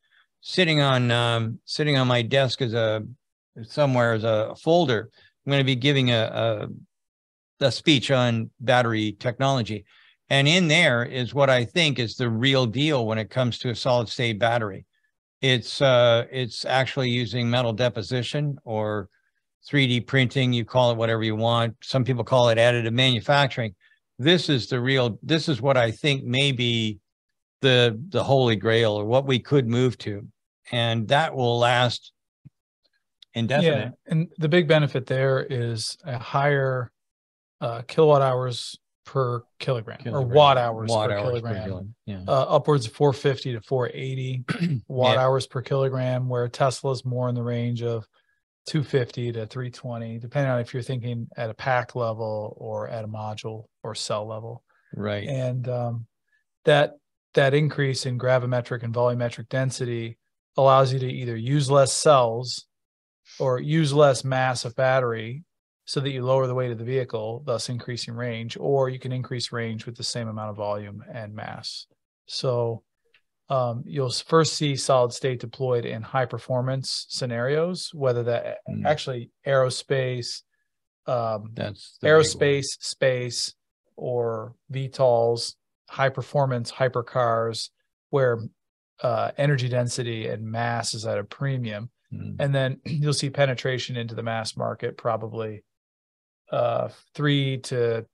[SPEAKER 2] Sitting on um, sitting on my desk as a somewhere as a folder. I'm going to be giving a, a a speech on battery technology. And in there is what I think is the real deal when it comes to a solid state battery. It's uh, it's actually using metal deposition or 3D printing. You call it whatever you want. Some people call it additive manufacturing. This is the real. This is what I think may be the the holy grail or what we could move to, and that will last indefinite.
[SPEAKER 1] Yeah, and the big benefit there is a higher uh, kilowatt hours per kilogram, or watt hours
[SPEAKER 2] Watt
[SPEAKER 1] per
[SPEAKER 2] hours per
[SPEAKER 1] kilogram.
[SPEAKER 2] kilo, Yeah.
[SPEAKER 1] uh, upwards of 450 to 480 watt
[SPEAKER 2] Yeah.
[SPEAKER 1] hours per kilogram, where Tesla's more in the range of 250 to 320, depending on if you're thinking at a pack level or at a module or cell level.
[SPEAKER 2] Right.
[SPEAKER 1] And um, that that increase in gravimetric and volumetric density allows you to either use less cells or use less mass of battery so that you lower the weight of the vehicle, thus increasing range, or you can increase range with the same amount of volume and mass. So um, you'll first see solid state deployed in high performance scenarios, whether that
[SPEAKER 2] Mm.
[SPEAKER 1] actually aerospace, um,
[SPEAKER 2] That's the big one.
[SPEAKER 1] aerospace, space, or VTOLs, high performance hypercars, where uh, energy density and mass is at a premium.
[SPEAKER 2] Mm.
[SPEAKER 1] And then you'll see penetration into the mass market probably uh, three to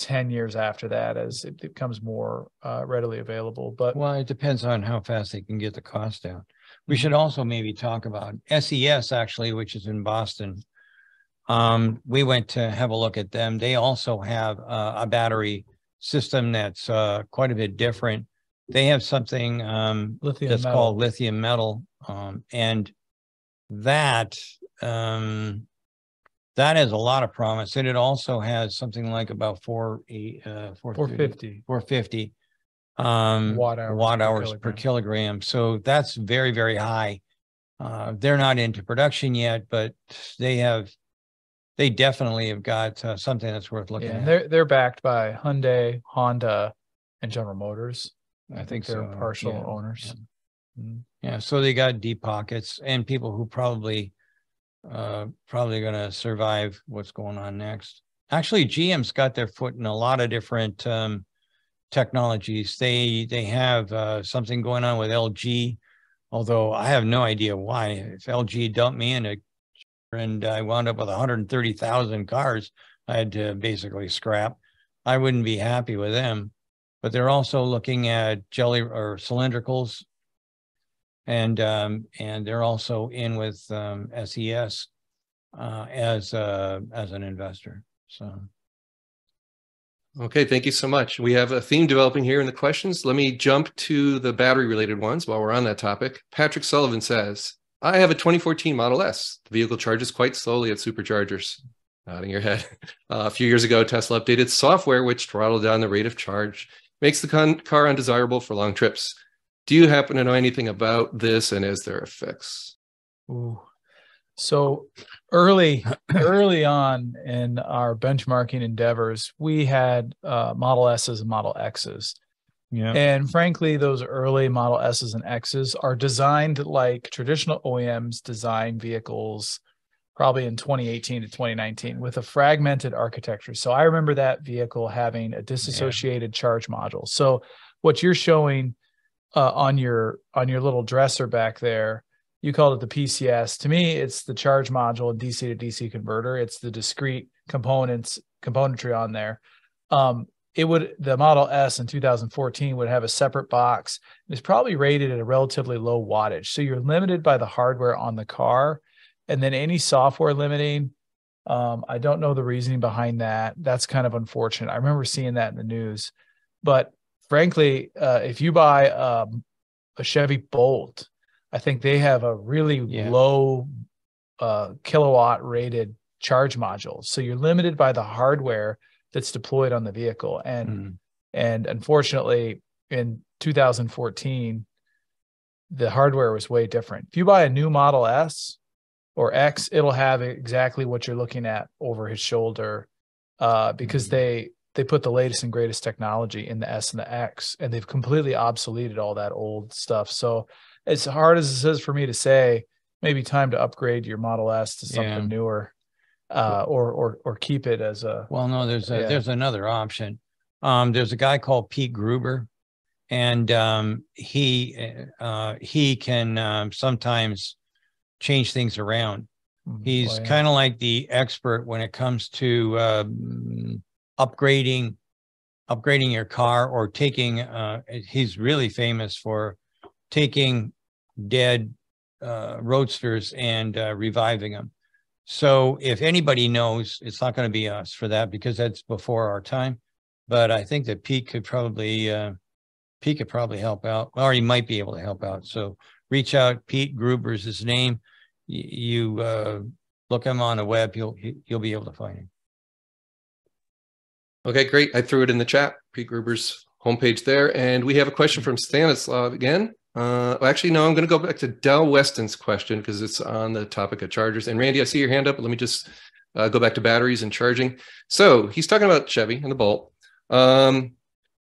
[SPEAKER 1] 10 years after that as it becomes more uh, readily available. But
[SPEAKER 2] Well, it depends on how fast they can get the cost down. We should also maybe talk about SES actually, which is in Boston. Um, we went to have a look at them. They also have uh, a battery system that's uh, quite a bit different. They have something um,
[SPEAKER 1] lithium
[SPEAKER 2] that's
[SPEAKER 1] metal,
[SPEAKER 2] called lithium metal. Um, and that um, that has a lot of promise. And it also has something like about four eight uh 450
[SPEAKER 1] 450
[SPEAKER 2] 450 um
[SPEAKER 1] watt hours
[SPEAKER 2] watt
[SPEAKER 1] per
[SPEAKER 2] hours per kilogram. So that's very, very high. Uh, they're not into production yet, but they have, they definitely have got uh, something that's worth looking
[SPEAKER 1] Yeah, and
[SPEAKER 2] at.
[SPEAKER 1] they're they're backed by Hyundai, Honda, and General Motors.
[SPEAKER 2] I think
[SPEAKER 1] they're
[SPEAKER 2] so,
[SPEAKER 1] partial
[SPEAKER 2] yeah,
[SPEAKER 1] owners. Mm.
[SPEAKER 2] Yeah, so they got deep pockets and people who probably uh probably gonna survive what's going on next. Actually, GM's got their foot in a lot of different um technologies. They they have uh something going on with LG, although I have no idea why. If LG dumped me in a and I wound up with 130,000 cars, I had to basically scrap. I wouldn't be happy with them. But they're also looking at jelly or cylindricals and um, and they're also in with um, SES uh, as uh, as an investor. So
[SPEAKER 4] Okay, thank you so much. We have a theme developing here in the questions. Let me jump to the battery related ones while we're on that topic. Patrick Sullivan says, I have a 2014 Model S. The vehicle charges quite slowly at superchargers. Nodding your head. Uh, a few years ago, Tesla updated software which throttled down the rate of charge, makes the con- car undesirable for long trips. Do you happen to know anything about this and is there a fix?
[SPEAKER 1] Ooh. So early, early on in our benchmarking endeavors, we had uh, Model S's and Model X's.
[SPEAKER 2] yeah,
[SPEAKER 1] And frankly, those early Model S's and X's are designed like traditional OEMs design vehicles probably in 2018 to 2019 with a fragmented architecture. So I remember that vehicle having a disassociated charge module. So what you're showing uh, on your on your little dresser back there, you called it the PCS. To me, it's the charge module and DC to DC converter. It's the discrete components componentry on there. Um, it would the Model S in 2014 would have a separate box. It's probably rated at a relatively low wattage, so you're limited by the hardware on the car, and then any software limiting. Um, I don't know the reasoning behind that. That's kind of unfortunate. I remember seeing that in the news, but frankly, uh, if you buy um, a Chevy Bolt, I think they have a really
[SPEAKER 2] Yeah.
[SPEAKER 1] low uh, kilowatt rated charge module. So you're limited by the hardware that's deployed on the vehicle. And
[SPEAKER 2] Mm.
[SPEAKER 1] and unfortunately, in 2014, the hardware was way different. If you buy a new Model S or X, it'll have exactly what you're looking at over his shoulder, uh, because
[SPEAKER 2] Mhm.
[SPEAKER 1] they they put the latest and greatest technology in the S and the X, and they've completely obsoleted all that old stuff. So, as hard as it is for me to say, maybe time to upgrade your Model S to something
[SPEAKER 2] Yeah.
[SPEAKER 1] newer, uh, or or or keep it as a
[SPEAKER 2] well, no, there's a
[SPEAKER 1] Yeah.
[SPEAKER 2] there's another option. Um, there's a guy called Pete Gruber, and um, he uh, he can um, sometimes change things around. He's
[SPEAKER 1] Well, yeah.
[SPEAKER 2] kind of like the expert when it comes to um, upgrading upgrading your car or taking uh, he's really famous for taking dead uh, roadsters and uh, reviving them so if anybody knows it's not going to be us for that because that's before our time but i think that pete could probably uh, pete could probably help out or he might be able to help out. So reach out pete gruber's his name. You uh, look him on the web you'll you'll be able to find him
[SPEAKER 4] Okay, great. I threw it in the chat, Pete Gruber's homepage there. And we have a question from Stanislav again. Uh, well, actually, no, I'm going to go back to Dell Weston's question because it's on the topic of chargers. And Randy, I see your hand up. Let me just uh, go back to batteries and charging. So he's talking about Chevy and the Bolt. Um,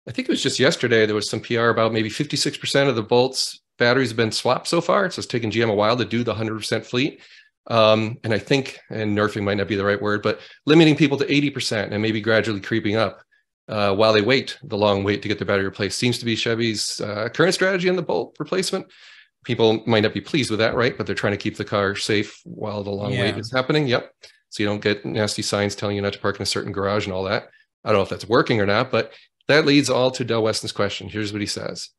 [SPEAKER 4] I think it was just yesterday there was some PR about maybe 56% of the Bolts batteries have been swapped so far. So it's taken GM a while to do the 100% fleet. Um, and I think, and nerfing might not be the right word, but limiting people to 80% and maybe gradually creeping up uh, while they wait the long wait to get their battery replaced seems to be Chevy's uh, current strategy on the Bolt replacement. People might not be pleased with that, right? But they're trying to keep the car safe while the long
[SPEAKER 2] Yeah.
[SPEAKER 4] wait is happening. Yep. So you don't get nasty signs telling you not to park in a certain garage and all that. I don't know if that's working or not, but that leads all to Del Weston's question. Here's what he says.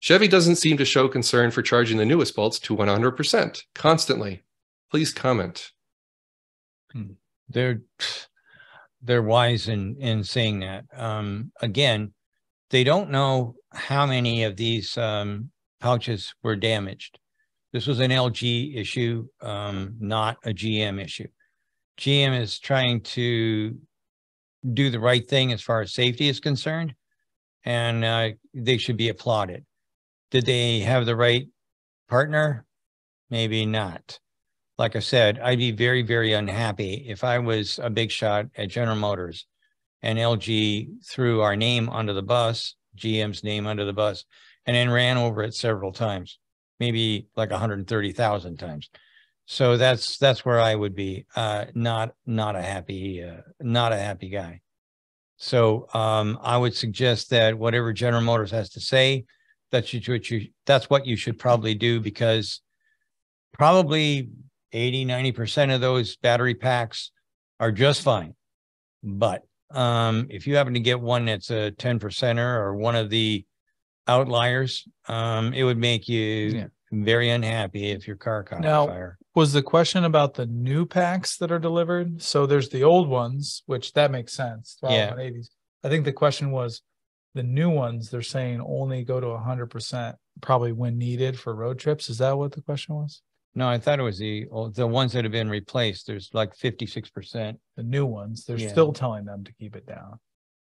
[SPEAKER 4] Chevy doesn't seem to show concern for charging the newest bolts to 100% constantly. Please comment.
[SPEAKER 2] they're they're wise in in saying that. Um, again, they don't know how many of these um, pouches were damaged. This was an LG issue, um, not a GM issue. GM is trying to do the right thing as far as safety is concerned, and uh, they should be applauded. Did they have the right partner? Maybe not like I said, I'd be very, very unhappy if I was a big shot at General Motors and LG threw our name under the bus, GM's name under the bus, and then ran over it several times, maybe like 130,000 times. So that's that's where I would be. Uh, not not a happy uh, not a happy guy. So um, I would suggest that whatever General Motors has to say, that's what you that's what you should probably do because probably 80, 90% of those battery packs are just fine. But um, if you happen to get one that's a 10 percenter or one of the outliers, um, it would make you
[SPEAKER 1] Yeah.
[SPEAKER 2] very unhappy if your car caught
[SPEAKER 1] Now-
[SPEAKER 2] on fire.
[SPEAKER 1] Was the question about the new packs that are delivered? So there's the old ones, which that makes sense.
[SPEAKER 2] Yeah.
[SPEAKER 1] 80s. I think the question was the new ones, they're saying only go to hundred percent, probably when needed for road trips. Is that what the question was?
[SPEAKER 2] No, I thought it was the oh, the ones that have been replaced. There's like 56%
[SPEAKER 1] The new ones, they're
[SPEAKER 2] Yeah.
[SPEAKER 1] still telling them to keep it down.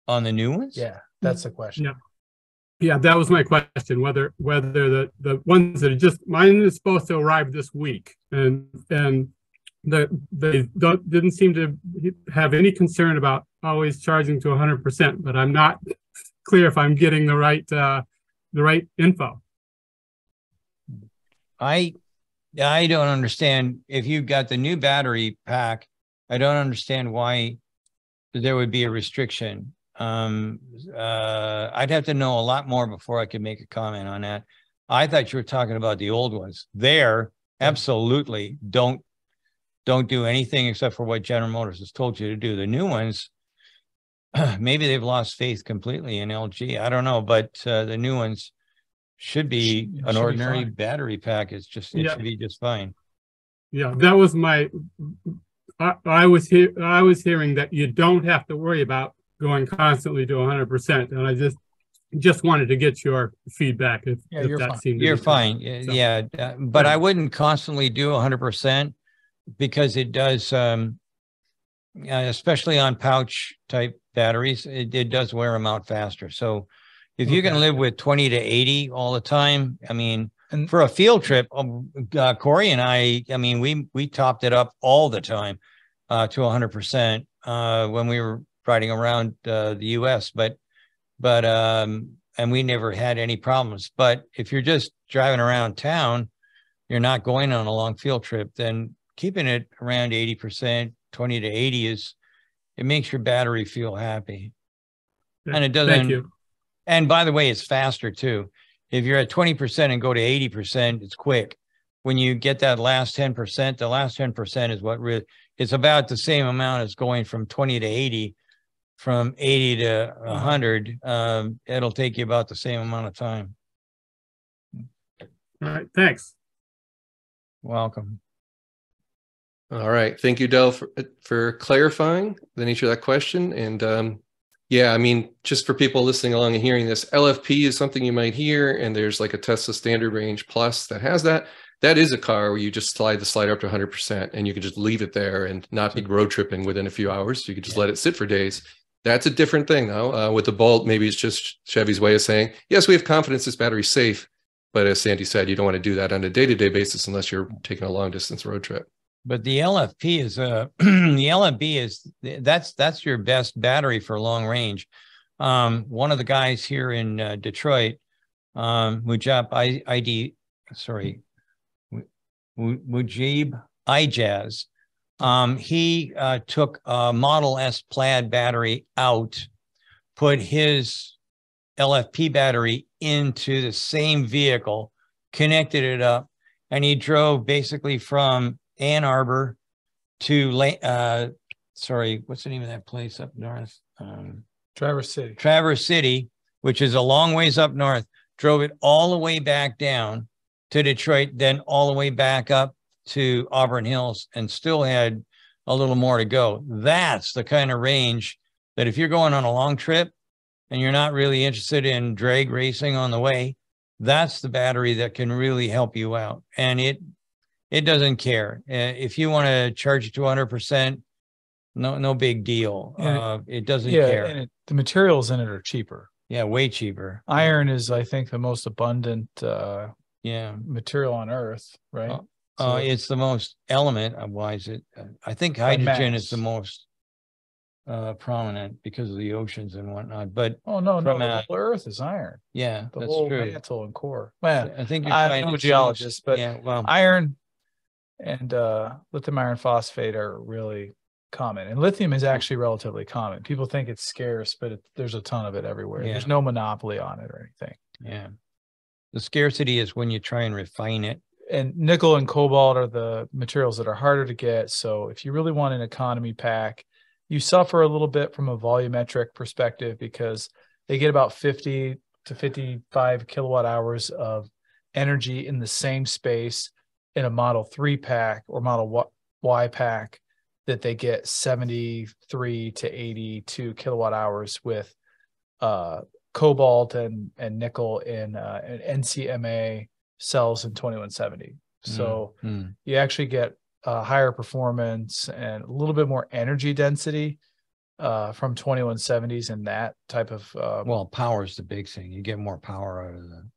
[SPEAKER 2] on the new ones.
[SPEAKER 1] Yeah, that's the question.
[SPEAKER 7] Yeah. Yeah, that was my question, whether, whether the, the ones that are just, mine is supposed to arrive this week and, and the, they don't, didn't seem to have any concern about always charging to hundred percent, but I'm not clear if I'm getting the right, uh, the right info.
[SPEAKER 2] I I don't understand if you've got the new battery pack. I don't understand why there would be a restriction. Um, uh, I'd have to know a lot more before I could make a comment on that. I thought you were talking about the old ones. There, absolutely don't don't do anything except for what General Motors has told you to do. The new ones, maybe they've lost faith completely in LG. I don't know, but uh, the new ones should be
[SPEAKER 1] Should-
[SPEAKER 2] an
[SPEAKER 1] should be
[SPEAKER 2] ordinary
[SPEAKER 1] fine.
[SPEAKER 2] battery pack. It's just it
[SPEAKER 7] Yeah.
[SPEAKER 2] should be just fine.
[SPEAKER 7] Yeah, that was my, I, I was here, I was hearing that you don't have to worry about going constantly to hundred percent. And I just, just wanted to get your feedback if,
[SPEAKER 1] Yeah,
[SPEAKER 7] if
[SPEAKER 1] you're
[SPEAKER 7] that
[SPEAKER 1] fine.
[SPEAKER 7] seemed. to
[SPEAKER 2] You're fine. Yeah,
[SPEAKER 7] So-
[SPEAKER 2] Yeah, uh, but I wouldn't constantly do hundred percent because it does, um, uh, especially on pouch type batteries, it, it does wear them out faster. So if you can live with twenty to eighty all the time, I mean,
[SPEAKER 1] And-
[SPEAKER 2] for a field trip, um, uh, Cory and I, I mean, we, we topped it up all the time uh, to hundred percent uh, when we were riding around uh, the US, but, but, um, and we never had any problems. But if you're just driving around town, you're not going on a long field trip, then keeping it around eighty percent, twenty to eighty is, it makes your battery feel happy. And it doesn't. And by the way, it's faster too. If you're at twenty percent and go to eighty percent, it's quick. When you get that last ten percent, the last ten percent is what really, it's about the same amount as going from twenty to eighty. From eighty to hundred, um, it'll take you about the same amount of time.
[SPEAKER 7] All right, thanks.
[SPEAKER 2] Welcome.
[SPEAKER 4] All right. Thank you, Dell, for, for clarifying the nature of that question. And um, yeah, I mean, just for people listening along and hearing this, LFP is something you might hear, and there's like a Tesla Standard Range Plus that has that. That is a car where you just slide the slider up to 100% and you can just leave it there and not be road tripping within a few hours. You could just let it sit for days. That's a different thing, though. Uh, with the Bolt, maybe it's just Chevy's way of saying, yes, we have confidence this battery's safe. But as Sandy said, you don't want to do that on a day to day basis unless you're taking a long distance road trip.
[SPEAKER 2] But the LFP is a the LFP is that's that's your best battery for long range. Um, one of the guys here in uh, Detroit, um, Mujab I, ID, sorry, Mujeeb Ijaz. Um, he uh, took a Model S plaid battery out, put his LFP battery into the same vehicle, connected it up, and he drove basically from Ann Arbor to La- uh, sorry, what's the name of that place up north? Um,
[SPEAKER 1] Traverse City.
[SPEAKER 2] Traverse City, which is a long ways up north, drove it all the way back down to Detroit, then all the way back up to Auburn Hills, and still had a little more to go. That's the kind of range that if you're going on a long trip and you're not really interested in drag racing on the way, that's the battery that can really help you out. And it it doesn't care Uh, if you want to charge it to 100 percent. No, no big deal.
[SPEAKER 1] And it-
[SPEAKER 2] uh, it doesn't
[SPEAKER 1] Yeah,
[SPEAKER 2] care.
[SPEAKER 1] it, the materials in it are cheaper.
[SPEAKER 2] yeah, way cheaper.
[SPEAKER 1] Iron is, I think, the most abundant uh,
[SPEAKER 2] Yeah.
[SPEAKER 1] material on Earth, right?
[SPEAKER 2] Oh,
[SPEAKER 1] So
[SPEAKER 2] Uh, it's the most element why is it? uh, I think hydrogen is the most uh, prominent because of the oceans and whatnot. But
[SPEAKER 1] oh no, no, the whole Earth is iron.
[SPEAKER 2] yeah,
[SPEAKER 1] The
[SPEAKER 2] that's
[SPEAKER 1] whole
[SPEAKER 2] true.
[SPEAKER 1] mantle and core. Man,
[SPEAKER 2] I think you're
[SPEAKER 1] I'm no geologist, but
[SPEAKER 2] yeah, well,
[SPEAKER 1] iron and uh, lithium iron phosphate are really common, and lithium is actually relatively common. People think it's scarce, but it, there's a ton of it everywhere. There's no monopoly on it or anything.
[SPEAKER 2] yeah. The scarcity is when you try and refine it.
[SPEAKER 1] and nickel and cobalt are the materials that are harder to get. So if you really want an economy pack, you suffer a little bit from a volumetric perspective because they get about 50 to 55 kilowatt hours of energy in the same space in a Model 3 pack or Model Y- pack that they get 73 to 82 kilowatt hours with uh, cobalt and, and nickel in uh, an NCMA cells in 2170. So
[SPEAKER 2] Mm.
[SPEAKER 1] you actually get uh, higher performance and a little bit more energy density uh, from 2170s and that type of uh,
[SPEAKER 2] Well, power is the big thing. You get more power out of the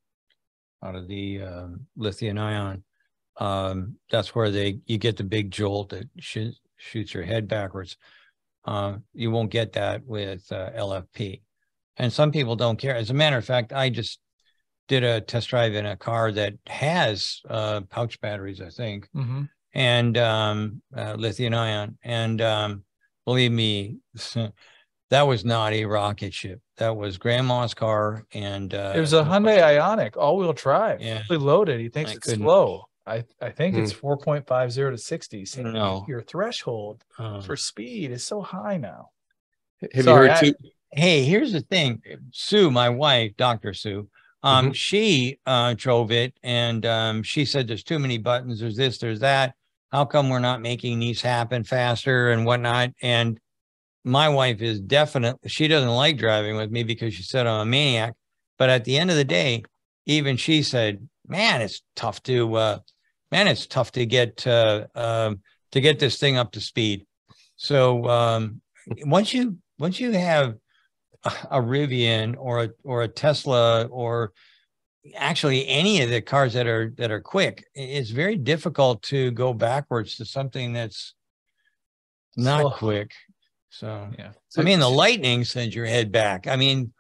[SPEAKER 2] out of the um, lithium ion. Um, that's where they you get the big jolt that shoots shoots your head backwards. Uh, you won't get that with uh, LFP, and some people don't care. As a matter of fact, I just did a test drive in a car that has uh, pouch batteries, I think,
[SPEAKER 1] mhm.
[SPEAKER 2] and um, uh, lithium ion. And um, believe me, that was not a rocket ship. That was grandma's car. And uh,
[SPEAKER 1] it was a Hyundai Ioniq all-wheel drive,
[SPEAKER 2] Yeah.
[SPEAKER 1] fully loaded. He thinks
[SPEAKER 2] I
[SPEAKER 1] it's
[SPEAKER 2] couldn't-
[SPEAKER 1] slow. I, I think it's 4.50 to 60. So
[SPEAKER 2] No.
[SPEAKER 1] your threshold
[SPEAKER 2] uh,
[SPEAKER 1] for speed is so high now.
[SPEAKER 4] Have
[SPEAKER 1] Sorry,
[SPEAKER 4] you heard
[SPEAKER 1] I-
[SPEAKER 4] too?
[SPEAKER 2] hey, here's the thing. Sue, my wife, Dr. Sue, um, she uh, drove it and um, she said there's too many buttons. There's this, there's that. How come we're not making these happen faster and whatnot? And my wife is definitely, she doesn't like driving with me because she said I'm a maniac. But at the end of the day, even she said, man, it's tough to, uh, man, it's tough to get, uh, um, to get this thing up to speed. So um, once you, once you have a Rivian or a or a Tesla or actually any of the cars that are that are quick, it's very difficult to go backwards to something that's not
[SPEAKER 1] Slow.
[SPEAKER 2] quick. So
[SPEAKER 1] Yeah.
[SPEAKER 2] I mean, the Lightning sends your head back. I mean,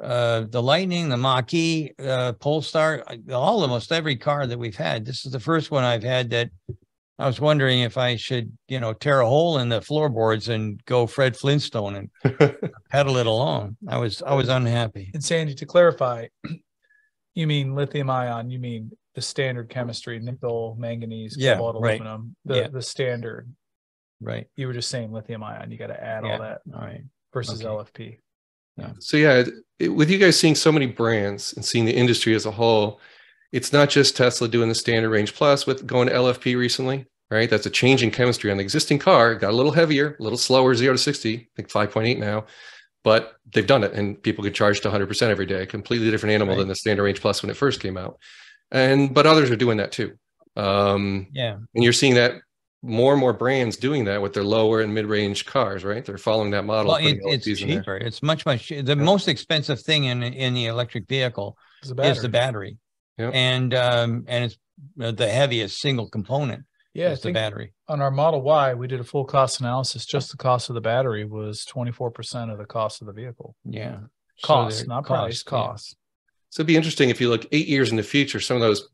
[SPEAKER 2] uh, the Lightning, the Mach-E, uh, Polestar, uh, all almost every car that we've had. This is the first one I've had that I was wondering if I should, you know, tear a hole in the floorboards and go Fred Flintstone and pedal it along. I was I was unhappy.
[SPEAKER 1] And Sandy, to clarify, you mean lithium ion, you mean the standard chemistry, nickel, manganese,
[SPEAKER 2] Yeah,
[SPEAKER 1] cobalt,
[SPEAKER 2] right.
[SPEAKER 1] aluminum, the,
[SPEAKER 2] Yeah.
[SPEAKER 1] the standard.
[SPEAKER 2] Right.
[SPEAKER 1] You were just saying lithium ion, you got to add
[SPEAKER 2] Yeah.
[SPEAKER 1] all that
[SPEAKER 2] All right.
[SPEAKER 1] versus
[SPEAKER 2] Okay.
[SPEAKER 1] LFP.
[SPEAKER 4] So yeah, it, with you guys seeing so many brands and seeing the industry as a whole, it's not just Tesla doing the standard range plus with going to LFP recently, right? That's a change in chemistry on the existing car. It got a little heavier, a little slower, zero to 60, I think 5.8 now, but they've done it and people can charge to 100% every day. Completely different animal
[SPEAKER 2] Right.
[SPEAKER 4] than the standard range plus when it first came out. And, but others are doing that too. Um,
[SPEAKER 2] Yeah.
[SPEAKER 4] and you're seeing that more and more brands doing that with their lower and mid-range cars, right? They're following that model.
[SPEAKER 2] Well, it, it's
[SPEAKER 4] LFPs there.
[SPEAKER 2] cheaper. It's much much. che- The most expensive thing in in the electric vehicle
[SPEAKER 1] It's a
[SPEAKER 2] is the
[SPEAKER 1] battery.
[SPEAKER 2] battery,
[SPEAKER 4] Yep.
[SPEAKER 2] and um and it's uh, the heaviest single component
[SPEAKER 1] Yeah, I
[SPEAKER 2] is the battery.
[SPEAKER 1] on our Model Y, we did a full cost analysis. Just the cost of the battery was 24% of the cost of the vehicle.
[SPEAKER 2] Yeah.
[SPEAKER 1] Cost,
[SPEAKER 2] they're-
[SPEAKER 1] not price,
[SPEAKER 2] yeah.
[SPEAKER 1] cost.
[SPEAKER 4] So it'd be interesting if you look eight years in the future, some of those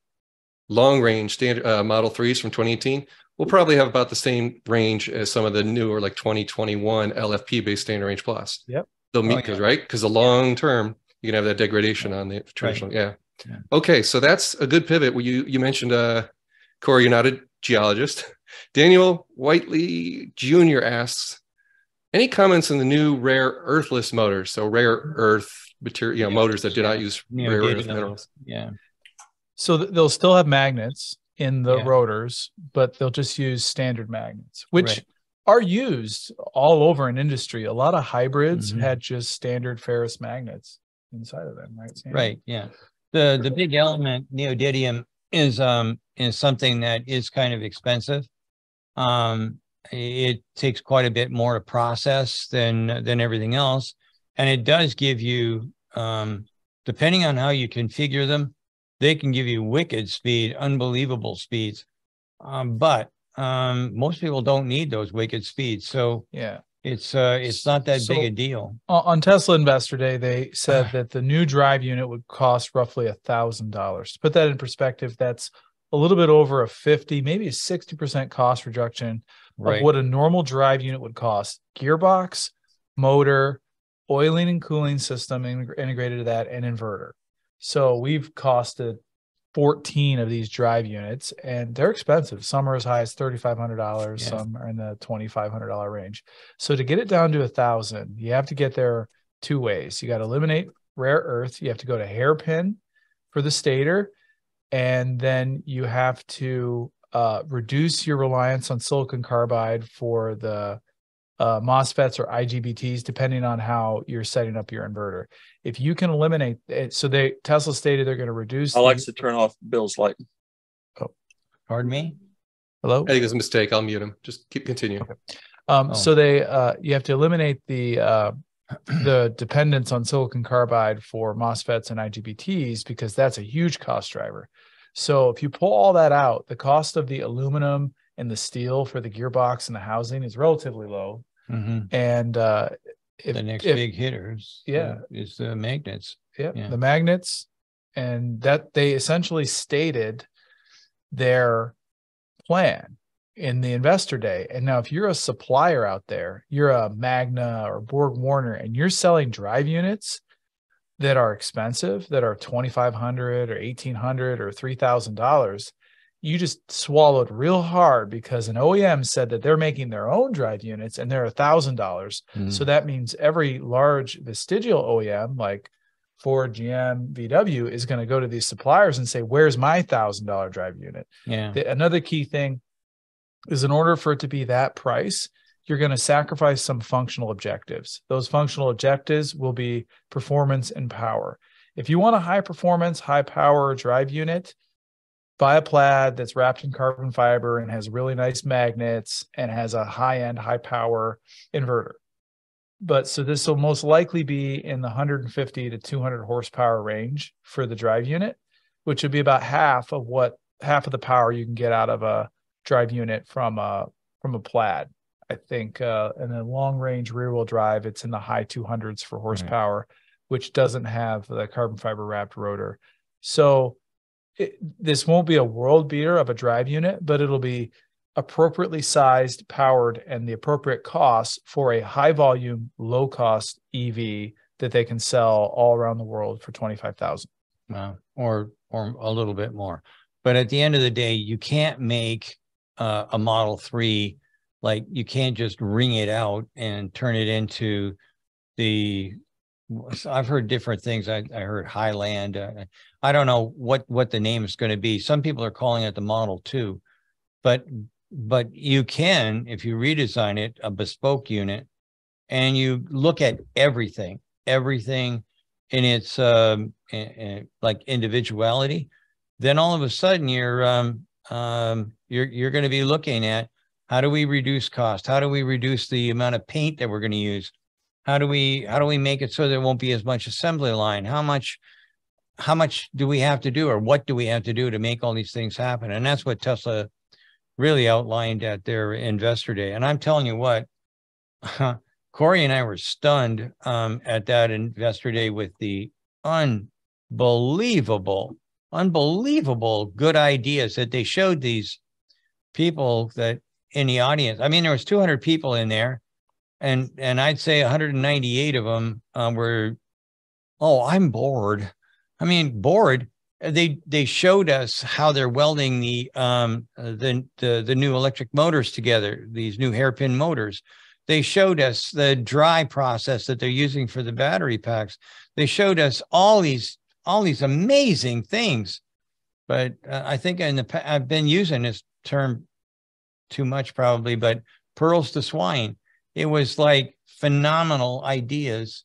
[SPEAKER 4] long range standard uh, Model 3s from 2018 we'll probably have about the same range as some of the newer like 2021 LFP based standard range plus.
[SPEAKER 1] Yep.
[SPEAKER 4] They'll meet
[SPEAKER 2] Oh,
[SPEAKER 4] because
[SPEAKER 2] yeah.
[SPEAKER 4] right because the long term you can have that degradation on the traditional. Yeah.
[SPEAKER 2] Yeah.
[SPEAKER 4] Okay, so that's a good pivot. Well, you you mentioned uh, Cory, you're not a geologist. Daniel Whiteley Jr. asks, any comments on the new rare earthless motors? So rare earth material, you know,
[SPEAKER 2] Yeah.
[SPEAKER 4] motors that do not use
[SPEAKER 2] Yeah,
[SPEAKER 4] rare earth minerals.
[SPEAKER 2] Yeah.
[SPEAKER 1] So th- they'll still have magnets in the
[SPEAKER 2] Yeah.
[SPEAKER 1] rotors, but they'll just use standard magnets, which
[SPEAKER 2] Right.
[SPEAKER 1] are used all over in industry. A lot of hybrids
[SPEAKER 2] Mhm.
[SPEAKER 1] had just standard ferrous magnets inside of them, right? Sandy?
[SPEAKER 2] Right. Yeah. The the big element neodymium is um is something that is kind of expensive. Um, it takes quite a bit more to process than than everything else, and it does give you um depending on how you configure them, they can give you wicked speed, unbelievable speeds. Um, but um, most people don't need those wicked speeds, so
[SPEAKER 1] Yeah.
[SPEAKER 2] it's uh it's not that
[SPEAKER 1] So-
[SPEAKER 2] big a deal.
[SPEAKER 1] On Tesla Investor Day, they said that the new drive unit would cost roughly a thousand dollars. To put that in perspective, that's a little bit over a 50, maybe a 60% cost reduction
[SPEAKER 2] Right.
[SPEAKER 1] of what a normal drive unit would cost. Gearbox, motor, oiling and cooling system integrated to that, and inverter. So we've costed 14 of these drive units, and they're expensive. Some are as high as $3,500,
[SPEAKER 2] Yeah.
[SPEAKER 1] some are in the $2,500 range. So to get it down to a thousand, you have to get there two ways. You got to eliminate rare earth. You have to go to hairpin for the stator, and then you have to uh, reduce your reliance on silicon carbide for the uh, MOSFETs or IGBTs, depending on how you're setting up your inverter. If you can eliminate it, so they Tesla stated they're going to reduce. the-
[SPEAKER 8] Alexa, turn off Bill's light.
[SPEAKER 2] Oh, pardon me.
[SPEAKER 1] Hello.
[SPEAKER 4] I think it's a mistake. I'll mute him. Just keep continue.
[SPEAKER 1] Um,
[SPEAKER 2] Oh.
[SPEAKER 1] So they uh, you have to eliminate the uh, the dependence on silicon carbide for MOSFETs and IGBTs because that's a huge cost driver. So if you pull all that out, the cost of the aluminum and the steel for the gearbox and the housing is relatively low.
[SPEAKER 2] Mhm.
[SPEAKER 1] And uh, if,
[SPEAKER 2] the next
[SPEAKER 1] if-
[SPEAKER 2] big hitters
[SPEAKER 1] Yeah.
[SPEAKER 2] is the magnets
[SPEAKER 1] yeah,
[SPEAKER 2] yeah.
[SPEAKER 1] the magnets, and that they essentially stated their plan in the investor day. And now, if you're a supplier out there, you're a Magna or Borg Warner, and you're selling drive units that are expensive, that are twenty five hundred or eighteen hundred or three thousand dollars. You just swallowed real hard because an OEM said that they're making their own drive units and they're a thousand dollars. So mm-hmm. that means every large vestigial OEM like Ford, GM, VW is going to go to these suppliers and say, "Where's my thousand dollar drive unit?"
[SPEAKER 2] yeah
[SPEAKER 1] The- another key thing is in order for it to be that price, you're going to sacrifice some functional objectives. Those functional objectives will be performance and power. If you want a high performance, high power drive unit, buy a plaid that's wrapped in carbon fiber and has really nice magnets and has a high end, high power inverter. But so this will most likely be in the 150 to 200 horsepower range for the drive unit, which would be about half of what half of the power you can get out of a drive unit from a from a plaid. I think uh in a long range rear wheel drive, it's in the high 200s for horsepower, which doesn't have the carbon fiber wrapped rotor. So it, this won't be a world beater of a drive unit, but it'll be appropriately sized, powered, and the appropriate cost for a high volume, low cost EV that they can sell all around the world for 25,000.
[SPEAKER 2] Wow. or or a little bit more but at the end of the day you can't make uh, a model 3 like you can't just ring it out and turn it into the i've heard different things. I, I heard highland uh, i don't know what what the name is going to be. Some people are calling it the model 2 but but you can if you redesign it a bespoke unit and you look at everything everything in its um in, in, like individuality then all of a sudden you're um um you're you're going to be looking at how do we reduce cost? How do we reduce the amount of paint that we're going to use how do we how do we make it so there won't be as much assembly line? How much how much do we have to do or what do we have to do to make all these things happen? And that's what tesla really outlined at their investor day. And i'm telling you what Cory and I were stunned um, at that investor day with the unbelievable, unbelievable good ideas that they showed these people that in the audience. I mean, there was 200 people in there, and and I'd say 198 of them um, were, oh, I'm bored. I mean, bored. They they showed us how they're welding the um uh, the the the new electric motors together. These new hairpin motors. They showed us the dry process that they're using for the battery packs. They showed us all these all these amazing things. But uh, I think in the I've been using this term too much probably, but pearls to swine. It was like phenomenal ideas,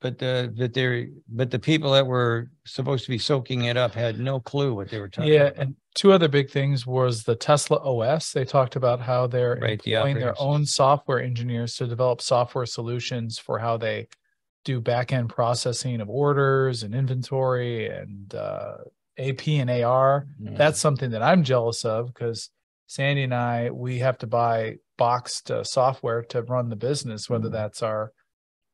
[SPEAKER 2] but the but they but the people that were supposed to be soaking it up had no clue what they were talking about.
[SPEAKER 1] Yeah,
[SPEAKER 2] about.
[SPEAKER 1] and two other big things was the Tesla OS. They talked about how they're
[SPEAKER 2] Right, the
[SPEAKER 1] employing their own software engineers to develop software solutions for how they do back end processing of orders and inventory and uh, AP and AR.
[SPEAKER 2] Mm.
[SPEAKER 1] That's something that I'm jealous of because Sandy and I we have to buy boxed uh, software to run the business, whether
[SPEAKER 2] Mhm.
[SPEAKER 1] that's our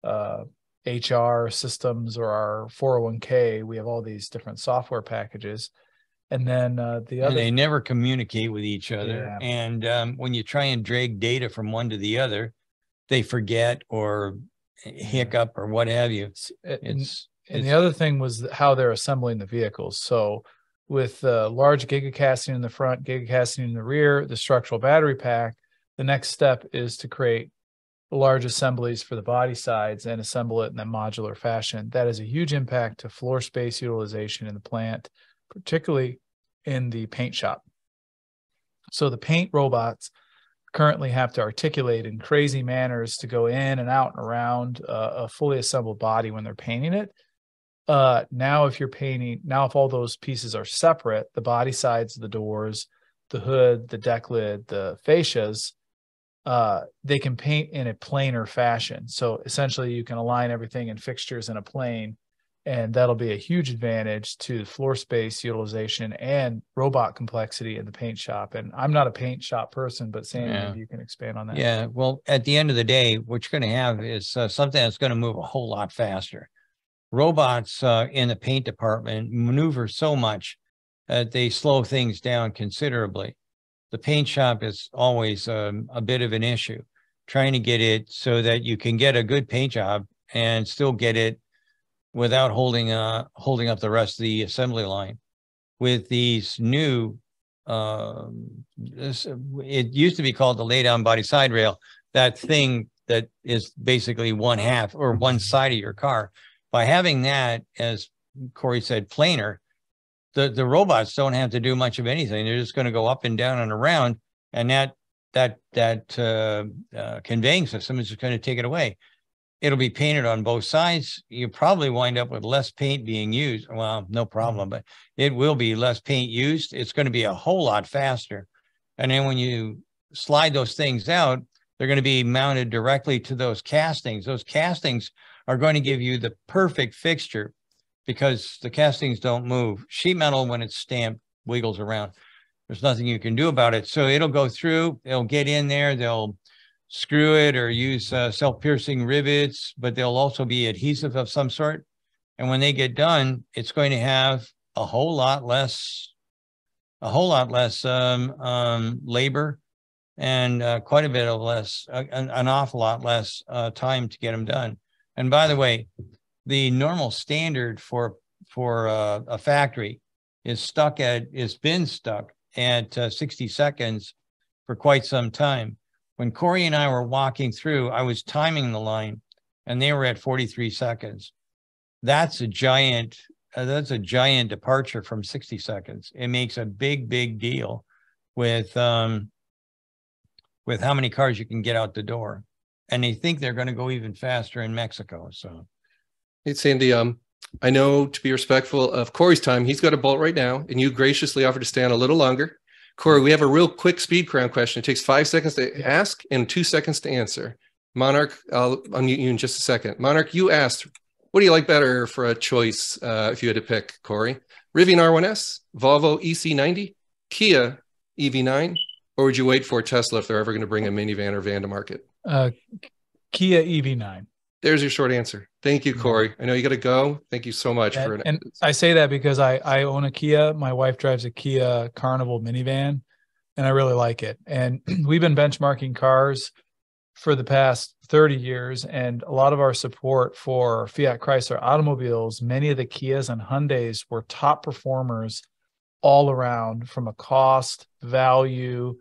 [SPEAKER 1] uh, HR systems or our 401k. We have all these different software packages. And then uh, the
[SPEAKER 2] and
[SPEAKER 1] other
[SPEAKER 2] they never communicate with each other.
[SPEAKER 1] Yeah.
[SPEAKER 2] And um, when you try and drag data from one to the other, they forget or hiccup or what have you.
[SPEAKER 1] s- and,
[SPEAKER 2] It's
[SPEAKER 1] and the other thing was how they're assembling the vehicles. So with uh, large gigacasting in the front, gigacasting in the rear, the structural battery pack, the next step is to create large assemblies for the body sides and assemble it in a modular fashion. That is a huge impact to floor space utilization in the plant, particularly in the paint shop. So the paint robots currently have to articulate in crazy manners to go in and out and around uh, a fully assembled body when they're painting it. Uh, now, if you're painting, now if all those pieces are separate, the body sides, the doors, the hood, the deck lid, the fascias, uh, they can paint in a planar fashion. So essentially, you can align everything in fixtures in a plane, and that'll be a huge advantage to floor space utilization and robot complexity in the paint shop. And I'm not a paint shop person, but Sam,
[SPEAKER 2] Yeah.
[SPEAKER 1] maybe you can expand on that.
[SPEAKER 2] Yeah, well, at the end of the day, what you're going to have is uh, something that's going to move a whole lot faster. Robots uh, in the paint department maneuver so much that they slow things down considerably. The paint shop is always um, a bit of an issue, trying to get it so that you can get a good paint job and still get it without holding uh holding up the rest of the assembly line. With these new um this it used to be called the lay down body side rail. That thing that is basically one half or one side of your car. By having that as cory said planar the the robots don't have to do much of anything they're just going to go up and down and around and that that that uh, uh, conveying system is just going to take it away it'll be painted on both sides you probably wind up with less paint being used well no problem but it will be less paint used. It's going to be a whole lot faster. And then when you slide those things out, they're going to be mounted directly to those castings. Those castings are going to give you the perfect fixture because the castings don't move. Sheet metal, when it's stamped, wiggles around. There's nothing you can do about it. So it'll go through, it'll get in there, they'll screw it or use uh, self-piercing rivets, but they'll also be adhesive of some sort. And when they get done, it's going to have a whole lot less, a whole lot less um, um, labor and uh, quite a bit of less, uh, an, an awful lot less uh, time to get them done. And by the way, the normal standard for for uh, a factory is stuck at is been stuck at uh, 60 seconds for quite some time. When Cory and I were walking through, I was timing the line, and they were at 43 seconds. That's a giant uh, that's a giant departure from 60 seconds. It makes a big, big deal with um, with how many cars you can get out the door. And they think they're going to go even faster in Mexico. So
[SPEAKER 4] Hey, Sandy, um, I know to be respectful of Cory's time, he's got a bolt right now, and you graciously offered to stay on a little longer. Cory, we have a real quick speed crown question. It takes five seconds to ask and two seconds to answer. Monarch, I'll unmute you in just a second. Monarch, you asked, what do you like better for a choice uh, if you had to pick, Cory? Rivian R1S, Volvo EX90, Kia EV9, or would you wait for Tesla if they're ever going to bring a minivan or van to market?
[SPEAKER 1] Uh, Kia EV9.
[SPEAKER 4] There's your short answer. Thank you, mm-hmm. Cory. I know you got to go. Thank you so much for
[SPEAKER 1] And, and I say that because I I own a Kia. My wife drives a Kia Carnival minivan. and I really like it. And we've been benchmarking cars for the past 30 years, and a lot of our support for Fiat Chrysler automobiles, many of the Kias and Hyundais were top performers all around from a cost, value,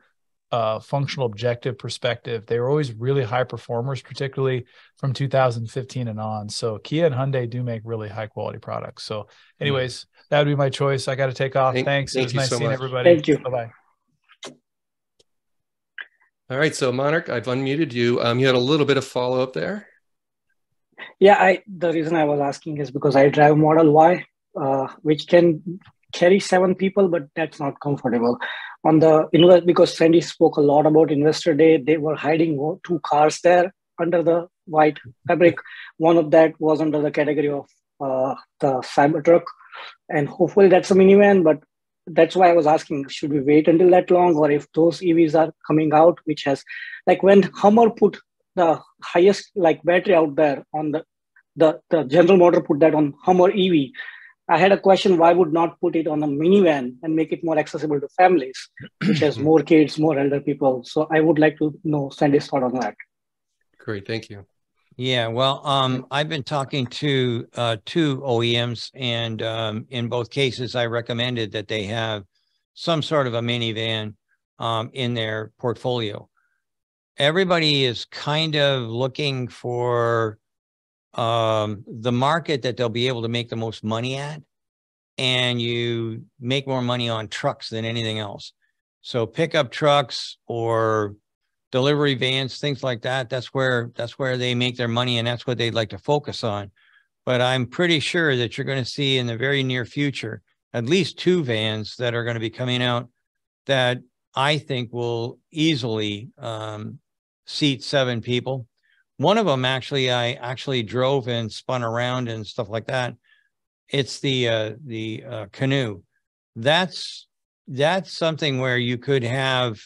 [SPEAKER 1] uh, functional objective perspective. They were always really high performers, particularly from 2015 and on. So Kia and Hyundai do make really high quality products. So, anyways, mm. that would be my choice. I got to take off.
[SPEAKER 4] Thank,
[SPEAKER 1] Thanks.
[SPEAKER 4] Thank
[SPEAKER 1] it was nice
[SPEAKER 4] so
[SPEAKER 1] seeing
[SPEAKER 4] much.
[SPEAKER 1] everybody.
[SPEAKER 8] Thank you.
[SPEAKER 1] Bye bye.
[SPEAKER 4] All right, so Monarch, I've unmuted you. Um, you had a little bit of follow up there.
[SPEAKER 8] Yeah, I the reason I was asking is because I drive Model Y, uh, which can carry seven people, but that's not comfortable. On the invest because Sandy spoke a lot about Investor Day, they were hiding two cars there under the white fabric. One of that was under the category of uh, the Cybertruck, and hopefully that's a minivan. But that's why I was asking, should we wait until that long, or if those EVs are coming out, which has, like when Hummer put the highest like battery out there on the the the General Motor put that on Hummer EV. I had a question: Why would not put it on a minivan and make it more accessible to families, which has more kids, more elder people? So I would like to know Sandy's thought on that.
[SPEAKER 4] Great, thank you.
[SPEAKER 2] Yeah, well, um, I've been talking to uh, two OEMs, and um, in both cases, I recommended that they have some sort of a minivan um, in their portfolio. Everybody is kind of looking for um, the market that they'll be able to make the most money at, and you make more money on trucks than anything else. So pickup trucks or delivery vans, things like that. That's where that's where they make their money, and that's what they'd like to focus on. But I'm pretty sure that you're going to see in the very near future at least two vans that are going to be coming out that I think will easily um, seat seven people. One of them actually, I actually drove and spun around and stuff like that. It's the uh, the uh, Canoo. That's that's something where you could have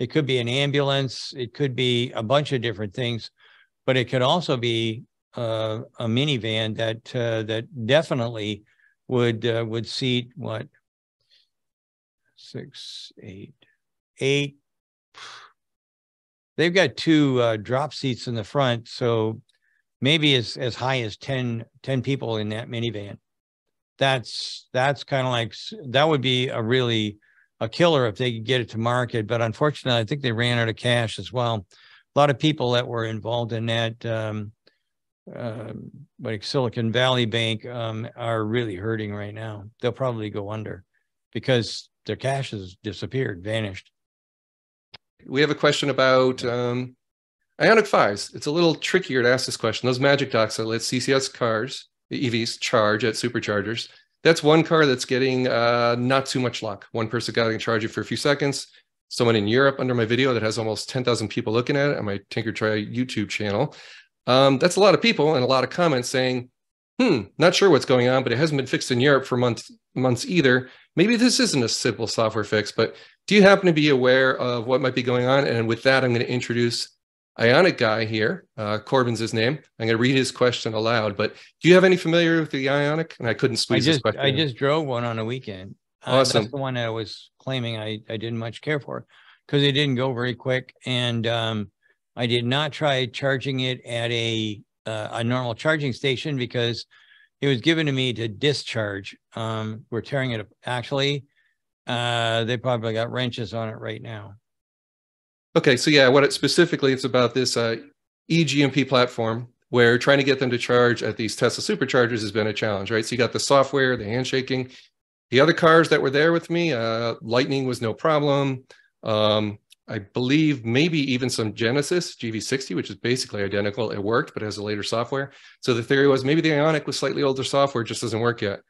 [SPEAKER 2] it could be an ambulance. It could be a bunch of different things, but it could also be uh, a minivan that uh, that definitely would uh, would seat what six, eight, eight. They've got two uh, drop seats in the front, so maybe as as high as 10, 10 people in that minivan. That's that's kind of like that would be a really a killer if they could get it to market. But unfortunately, I think they ran out of cash as well. A lot of people that were involved in that, um, uh, like Silicon Valley Bank, um, are really hurting right now. They'll probably go under because their cash has disappeared, vanished.
[SPEAKER 4] We have a question about um, Ioniq 5s. It's a little trickier to ask this question. Those Magic Docks that let CCS cars, the EVs, charge at superchargers that's one car that's getting uh, not too much luck. One person got to charge it for a few seconds. Someone in Europe under my video that has almost 10,000 people looking at it on my TinkerTry YouTube channel. Um, that's a lot of people and a lot of comments saying, hmm, not sure what's going on, but it hasn't been fixed in Europe for months months either. Maybe this isn't a simple software fix, but do you happen to be aware of what might be going on? And with that, I'm going to introduce Ioniq guy here. Uh, Corbin's his name. I'm going to read his question aloud. But do you have any familiar with the Ioniq? And I couldn't squeeze
[SPEAKER 2] I
[SPEAKER 4] just,
[SPEAKER 2] just,
[SPEAKER 4] question.
[SPEAKER 2] I
[SPEAKER 4] in.
[SPEAKER 2] just drove one on a weekend. Uh,
[SPEAKER 4] Awesome.
[SPEAKER 2] That's the one that I was claiming I, I didn't much care for because it didn't go very quick. And um, I did not try charging it at a uh, a normal charging station because it was given to me to discharge. Um, we're tearing it up. Actually, uh, they probably got wrenches on it right now.
[SPEAKER 4] Okay, so yeah, what it specifically it's about this uh, eGMP platform where trying to get them to charge at these Tesla superchargers has been a challenge, right? So you got the software, the handshaking. The other cars that were there with me, uh, Lightning was no problem. Um, I believe maybe even some Genesis GV60, which is basically identical. It worked, but has a later software. So the theory was maybe the Ioniq with slightly older software just doesn't work yet.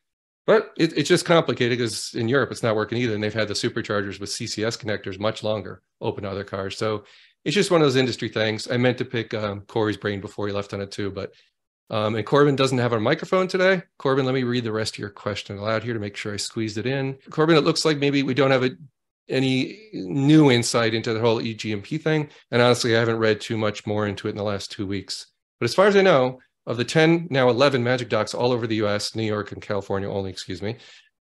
[SPEAKER 4] But it, it's just complicated because in Europe it's not working either, and they've had the superchargers with CCS connectors much longer open to other cars. So it's just one of those industry things. I meant to pick um, Cory's brain before he left on it too, but um, and Corbin doesn't have a microphone today. Corbin, let me read the rest of your question aloud here to make sure I squeezed it in. Corbin, it looks like maybe we don't have a, any new insight into the whole eGMP thing, and honestly, I haven't read too much more into it in the last two weeks. But as far as I know, of the 10, now 11 Magic Docks all over the US, New York and California only, excuse me,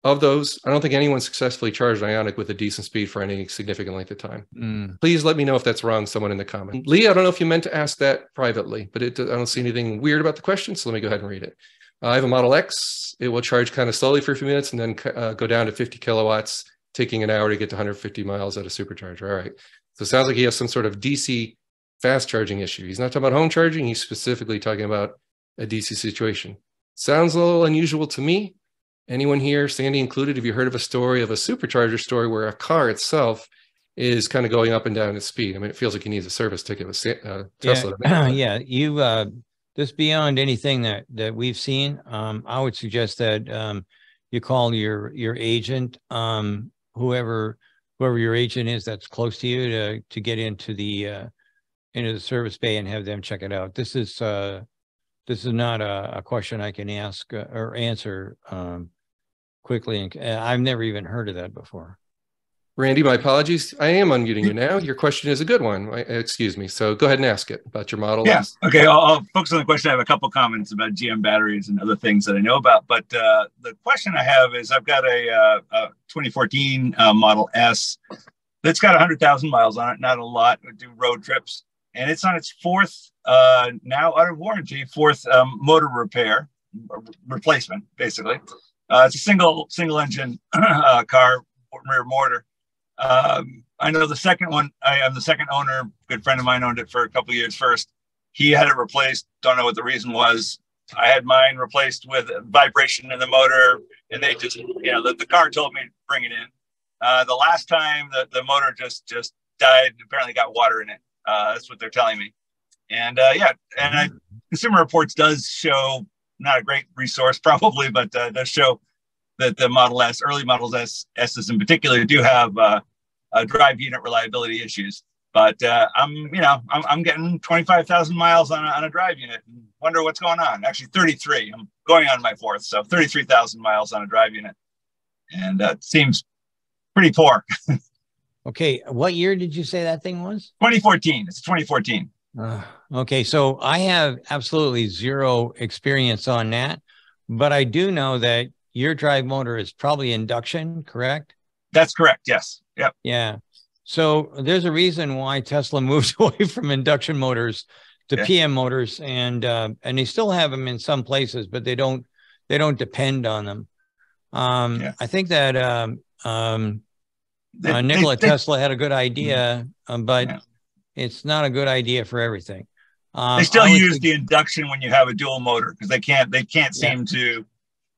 [SPEAKER 4] Of those, I don't think anyone successfully charged Ioniq with a decent speed for any significant length of time.
[SPEAKER 2] Mm.
[SPEAKER 4] Please let me know if that's wrong, someone in the comment. Lee, I don't know if you meant to ask that privately, but it, I don't see anything weird about the question, so let me go ahead and read it. I have a Model X. It will charge kind of slowly for a few minutes and then uh, go down to 50 kilowatts, taking an hour to get to 150 miles at a supercharger. All right. So it sounds like he has some sort of DC fast charging issue. He's not talking about home charging. He's specifically talking about a DC situation. Sounds a little unusual to me. Anyone here, Sandy included, have you heard of a story of a supercharger story where a car itself is kind of going up and down its speed? I mean, it feels like he needs a service ticket with uh, Tesla.
[SPEAKER 2] Yeah, yeah. You uh, this beyond anything that that we've seen. Um, I would suggest that um, you call your your agent, um, whoever whoever your agent is that's close to you, to to get into the uh, into the service bay and have them check it out. This is uh, this is not a, a question I can ask uh, or answer um, quickly. And uh, I've never even heard of that before.
[SPEAKER 4] Randy, my apologies. I am unmuting you now. Your question is a good one. Excuse me. So go ahead and ask it about your model.
[SPEAKER 9] Yes. Yeah. Okay. I'll, I'll, focus on the question. I have a couple comments about GM batteries and other things that I know about. But uh, the question I have is I've got a, uh, a 2014 uh, Model S that's got 100,000 miles on it, not a lot. I do road trips. And it's on its fourth, uh, now out of warranty, fourth um, motor repair, replacement, basically. Uh, it's a single single engine uh, car, rear motor um, I know the second one, I am the second owner. Good friend of mine owned it for a couple years first. He had it replaced. Don't know what the reason was. I had mine replaced with vibration in the motor, and they just, you know, the, the car told me to bring it in. Uh, the last time the, the motor just just died, apparently got water in it. Uh, that's what they're telling me. And uh, yeah, and I, Consumer Reports does show not a great resource probably, but uh, does show that the Model S, early Models S, S's in particular, do have uh, drive unit reliability issues. But uh, I'm, you know, I'm, I'm getting 25,000 miles on a, on a drive unit. And wonder what's going on. Actually, 33. I'm going on my fourth, so 33,000 miles on a drive unit, and uh, seems pretty poor.
[SPEAKER 2] okay, what year did you say that thing was?
[SPEAKER 9] 2014. It's 2014.
[SPEAKER 2] Uh, okay, so I have absolutely zero experience on that, but I do know that your drive motor is probably induction, correct?
[SPEAKER 9] That's correct. Yes. Yep.
[SPEAKER 2] Yeah. So there's a reason why Tesla moves away from induction motors to yeah. PM motors, and uh, and they still have them in some places, but they don't they don't depend on them. Um, yeah. I think that um, um, they, uh, Nikola they, Tesla had a good idea, mm-hmm. um, but yeah. it's not a good idea for everything.
[SPEAKER 9] Um, they still use think, the induction when you have a dual motor because they can't they can't seem to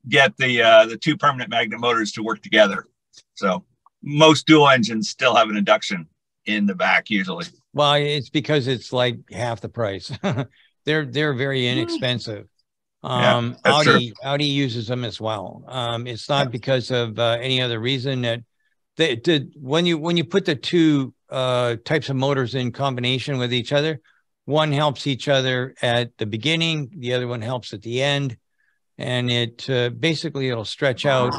[SPEAKER 9] get the uh, the two permanent magnet motors to work together. So most dual engines still have an induction in the back usually.
[SPEAKER 2] Well, it's because it's like half the price. they're they're very inexpensive. Um, yeah, Audi true. Audi uses them as well. Um, it's not yeah. because of uh, any other reason that they did when you when you put the two uh, types of motors in combination with each other, one helps each other at the beginning, the other one helps at the end and it uh, basically it'll stretch out.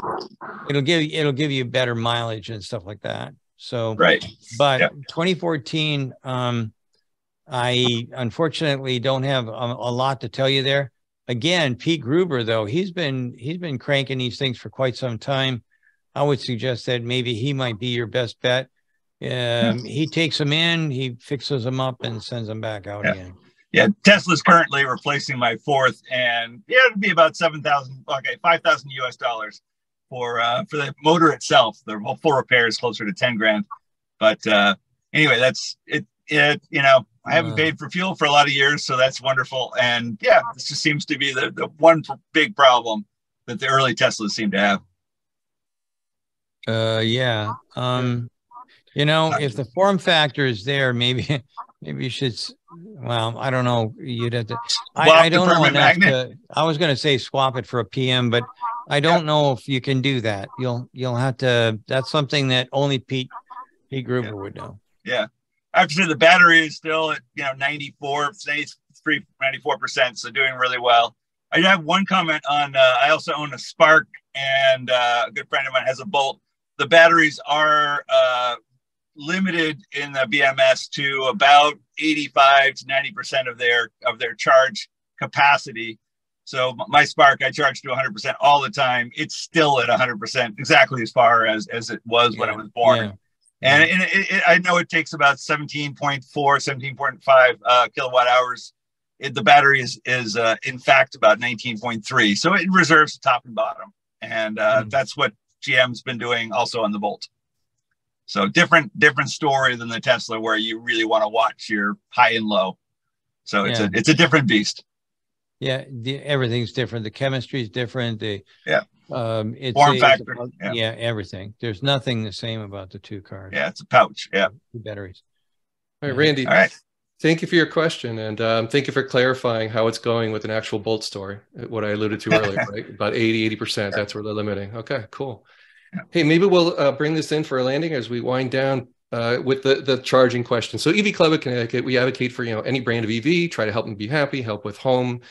[SPEAKER 2] It'll give it'll give you better mileage and stuff like that. So
[SPEAKER 9] right,
[SPEAKER 2] but 2014, um, I unfortunately don't have a, a, lot to tell you there. Again, Pete Gruber though he's been he's been cranking these things for quite some time. I would suggest that maybe he might be your best bet. Um, he takes them in, he fixes them up, and sends them back out yeah. again
[SPEAKER 9] yeah, Tesla's currently replacing my fourth, and yeah, it'd be about seven thousand, okay, five thousand U.S. dollars for uh, for the motor itself. The full repair is closer to ten grand, but uh, anyway, that's it. It you know, I haven't uh, paid for fuel for a lot of years, so that's wonderful. And yeah, this just seems to be the the one big problem that the early Teslas seem to have.
[SPEAKER 2] Uh, yeah. Um, you know, if the form factor is there, maybe maybe you should well, I don't know. You'd have to. I, I don't know enough to. I was going to say swap it for a PM, but I don't yeah. know if you can do that. You'll you'll have to. That's something that only Pete Pete Gruber
[SPEAKER 9] yeah.
[SPEAKER 2] would know.
[SPEAKER 9] Yeah. Actually, the battery is still at you know 94, 93, 94 percent, so doing really well. I have one comment on. Uh, I also own a Spark, and uh, a good friend of mine has a Bolt. The batteries are uh, limited in the BMS to about 85 to 90 percent of their of their charge capacity. So my Spark, I charge to 100% all the time. It's still at 100%, exactly as far as as it was when I was born.
[SPEAKER 2] yeah.
[SPEAKER 9] And, and it, it, I know it takes about 17.4, 17.5 uh, kilowatt hours. It, the battery is, is uh, in fact about 19.3. So it reserves the top and bottom. And uh,
[SPEAKER 2] Mm.
[SPEAKER 9] that's what GM's been doing also on the Volt. So different different story than the Tesla where you really want to watch your high and low. So it's
[SPEAKER 2] Yeah.
[SPEAKER 9] a it's a different beast.
[SPEAKER 2] Yeah, the, everything's different. The chemistry is different. The
[SPEAKER 9] Yeah.
[SPEAKER 2] um, it's
[SPEAKER 9] Form
[SPEAKER 2] it's
[SPEAKER 9] factor,
[SPEAKER 2] about-
[SPEAKER 9] yeah.
[SPEAKER 2] yeah. everything. There's nothing the same about the two cars.
[SPEAKER 9] Yeah, it's a pouch. Yeah.
[SPEAKER 2] two batteries.
[SPEAKER 4] All right, Randy.
[SPEAKER 9] All right.
[SPEAKER 4] Thank you for your question, and um, thank you for clarifying how it's going with an actual Bolt story. What I alluded to earlier, right? About 80, 80%. That's where they're limiting. Okay, cool. Hey, maybe we'll uh, bring this in for a landing as we wind down uh, with the the charging question. So, EV Club of Connecticut, we advocate for you know any brand of EV, try to help them be happy, help with home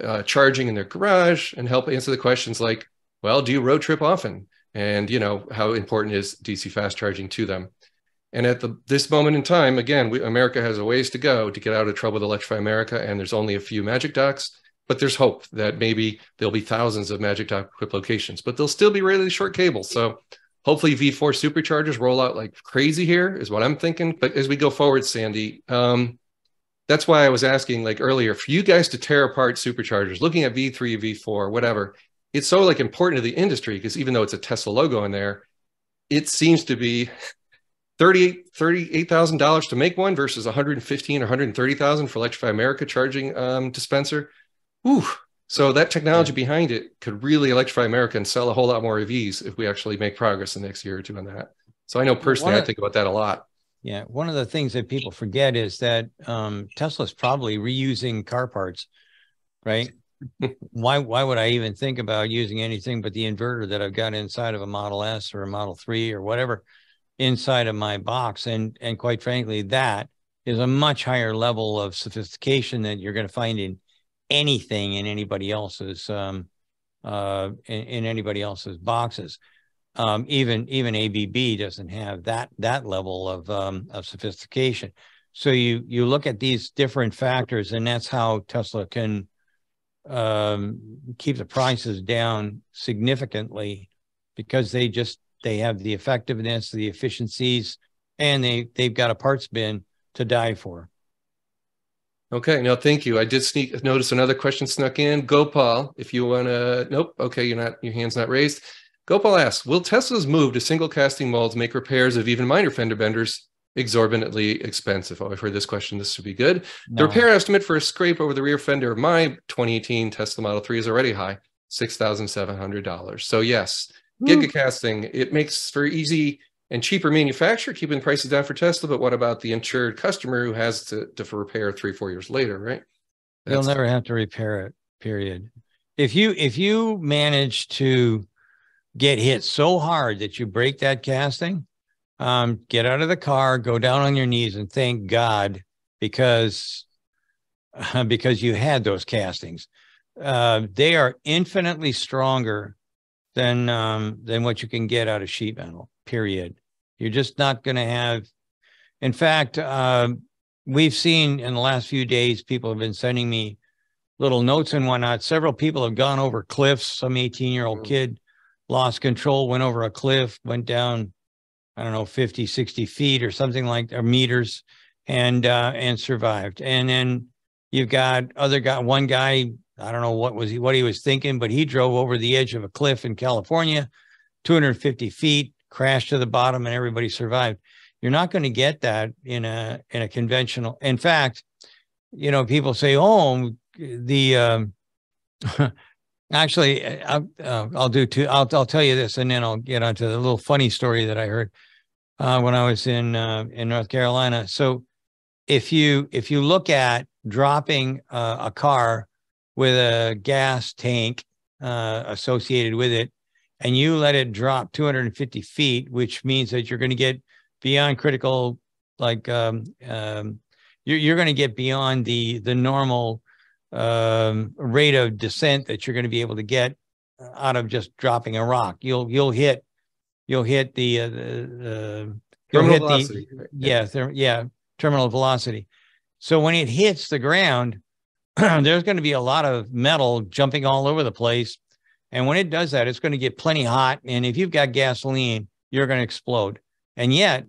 [SPEAKER 4] uh, charging in their garage, and help answer the questions like, well, do you road trip often? And you know how important is DC fast charging to them? And at the, this moment in time, again, we, America has a ways to go to get out of trouble with Electrify America, and there's only a few Magic Docks. But there's hope that maybe there'll be thousands of Magic Dock equipped locations, but they'll still be really short cables. So hopefully V4 superchargers roll out like crazy here, is what I'm thinking. But as we go forward, Sandy, um, that's why I was asking like earlier for you guys to tear apart superchargers, looking at V3, V4, whatever. It's so like important to the industry because even though it's a Tesla logo in there, it seems to be $38 $38,000 to make one versus 115 or 130,000 for Electrify America charging um, dispenser. Ooh. So that technology behind it could really electrify America and sell a whole lot more EVs if we actually make progress in the next year or two on that. So I know personally, I think about that a lot.
[SPEAKER 2] Yeah, one of the things that people forget is that um, Tesla's probably reusing car parts, right? why why would I even think about using anything but the inverter that I've got inside of a Model S or a Model 3 or whatever inside of my box? And and quite frankly, that is a much higher level of sophistication that you're going to find in anything in anybody else's um uh in, in anybody else's boxes um, even even ABB doesn't have that that level of um, of sophistication. So you you look at these different factors, and that's how Tesla can um, keep the prices down significantly because they just they have the effectiveness, the efficiencies, and they they've got a parts bin to die for.
[SPEAKER 4] Okay, no, thank you. I did sneak notice another question snuck in. Gopal, if you want to, nope. Okay, you're not, your hand's not raised. Gopal asks, will Tesla's move to single casting molds make repairs of even minor fender benders exorbitantly expensive? Oh, I've heard this question. This should be good. The repair estimate for a scrape over the rear fender of my 2018 Tesla Model 3 is already high, $6,700. So yes, gigacasting, it makes for easy and cheaper manufacture, keeping prices down for Tesla. But what about the insured customer who has to, to repair three, four years later, right?
[SPEAKER 2] You'll never have to repair it. Period. If you if you manage to get hit so hard that you break that casting, um, get out of the car, go down on your knees, and thank God because because you had those castings. Uh, they are infinitely stronger than um, than what you can get out of sheet metal. Period. You're just not going to have. In fact, um, we've seen in the last few days, people have been sending me little notes and whatnot. Several people have gone over cliffs. Some 18 year old
[SPEAKER 4] Mm.
[SPEAKER 2] kid lost control, went over a cliff, went down, I don't know, 50, 60 feet or something like or meters and uh and survived. And then you've got other guy, one guy, I don't know what was he what he was thinking, but he drove over the edge of a cliff in California, 250 feet, crashed to the bottom, and everybody survived. You're not going to get that in a in a conventional. In fact, you know, people say, "Oh, the um, actually, I'll, uh, I'll do two. I'll I'll tell you this, and then I'll get onto the little funny story that I heard uh, when I was in uh, in North Carolina. So, if you if you look at dropping uh, a car with a gas tank uh, associated with it, and you let it drop 250 feet, which means that you're going to get beyond critical, like um, um, you're you're going to get beyond the the normal um, rate of descent that you're going to be able to get out of just dropping a rock. You'll you'll hit you'll hit the uh, the you'll
[SPEAKER 4] Terminal
[SPEAKER 2] hit
[SPEAKER 4] velocity.
[SPEAKER 2] the yeah yeah terminal velocity. So when it hits the ground, there's going to be a lot of metal jumping all over the place. And when it does that, it's going to get plenty hot. And if you've got gasoline, you're going to explode. And yet,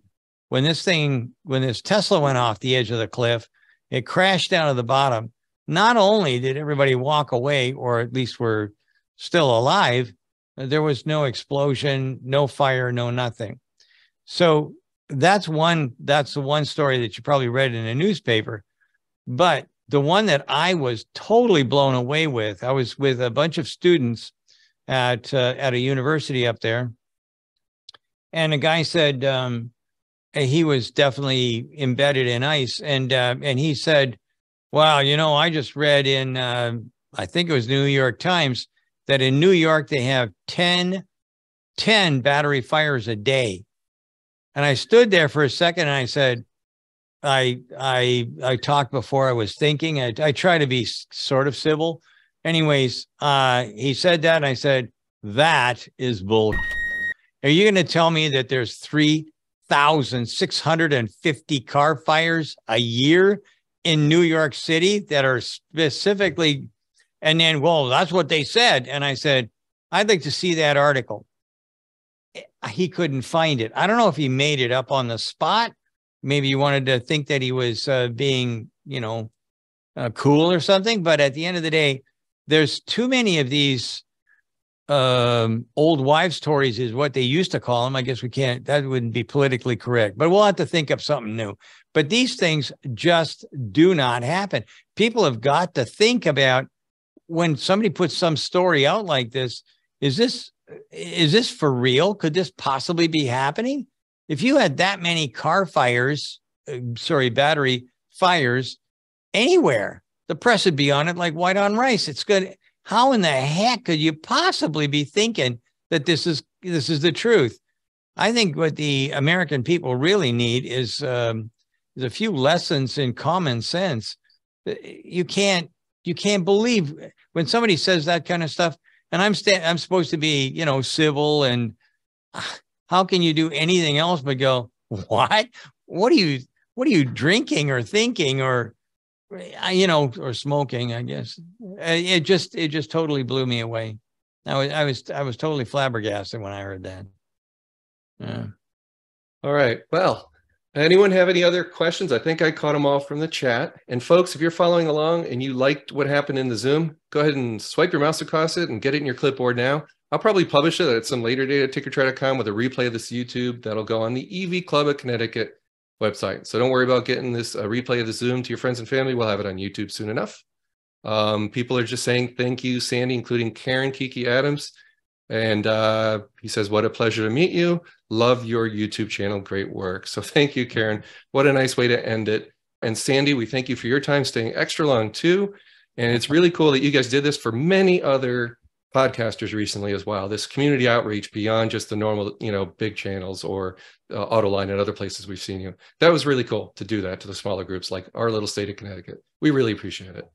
[SPEAKER 2] when this thing, when this Tesla went off the edge of the cliff, it crashed down to the bottom. Not only did everybody walk away, or at least were still alive, there was no explosion, no fire, no nothing. So that's one, that's the one story that you probably read in a newspaper. But the one that I was totally blown away with, I was with a bunch of students at uh, at a university up there, and a guy said um, he was definitely embedded in ice, and uh, and he said, "Wow, you know, I just read in uh, I think it was New York Times that in New York they have 10, 10 battery fires a day." And I stood there for a second and I said, I I I talked before I was thinking. I, I try to be sort of civil. Anyways, uh, he said that, and I said that is bull. Are you going to tell me that there's three thousand six hundred and fifty car fires a year in New York City that are specifically? And then, well, that's what they said. And I said, I'd like to see that article. He couldn't find it. I don't know if he made it up on the spot maybe you wanted to think that he was uh, being, you know, uh, cool or something. But at the end of the day, there's too many of these um, old wives' stories, is what they used to call them. I guess we can't, that wouldn't be politically correct, but we'll have to think of something new. But these things just do not happen. People have got to think about when somebody puts some story out like this, is this is this for real? Could this possibly be happening? If you had that many car fires, uh, sorry, battery fires anywhere, the press would be on it like white on rice. It's good. How in the heck could you possibly be thinking that this is this is the truth? I think what the American people really need is um, is a few lessons in common sense. Uh, you can't you can't believe when somebody says that kind of stuff. And I'm sta- I'm supposed to be you know civil and how can you do anything else but go, what? What are you, what are you drinking or thinking or, you know, or smoking, I guess. Uh, it just, it just totally blew me away. I was, I was, I was totally flabbergasted when I heard that. Yeah.
[SPEAKER 4] All right. Well, anyone have any other questions? I think I caught them all from the chat. And folks, if you're following along and you liked what happened in the Zoom, go ahead and swipe your mouse across it and get it in your clipboard now. I'll probably publish it at some later date at tinkertry.com with a replay of this YouTube. That'll go on the EV Club of Connecticut website. So don't worry about getting this uh, replay of the Zoom to your friends and family. We'll have it on YouTube soon enough. Um, people are just saying thank you, Sandy, including Karen Kiki Adams. And uh, he says, What a pleasure to meet you. Love your YouTube channel. Great work. So thank you, Karen. What a nice way to end it. And Sandy, we thank you for your time staying extra long too. And it's really cool that you guys did this for many other podcasters recently as well. This community outreach beyond just the normal, you know, big channels or uh, Autoline and other places we've seen you. That was really cool to do that to the smaller groups like our little state of Connecticut. We really appreciate it.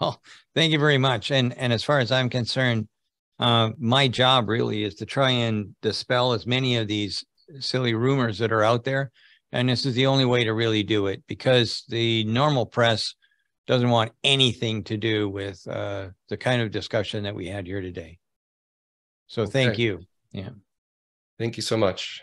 [SPEAKER 2] Well, thank you very much. And and as far as I'm concerned, uh, my job really is to try and dispel as many of these silly rumors that are out there. And this is the only way to really do it because the normal press doesn't want anything to do with uh, the kind of discussion that we had here today. So okay. thank you. Yeah.
[SPEAKER 4] Thank you so much.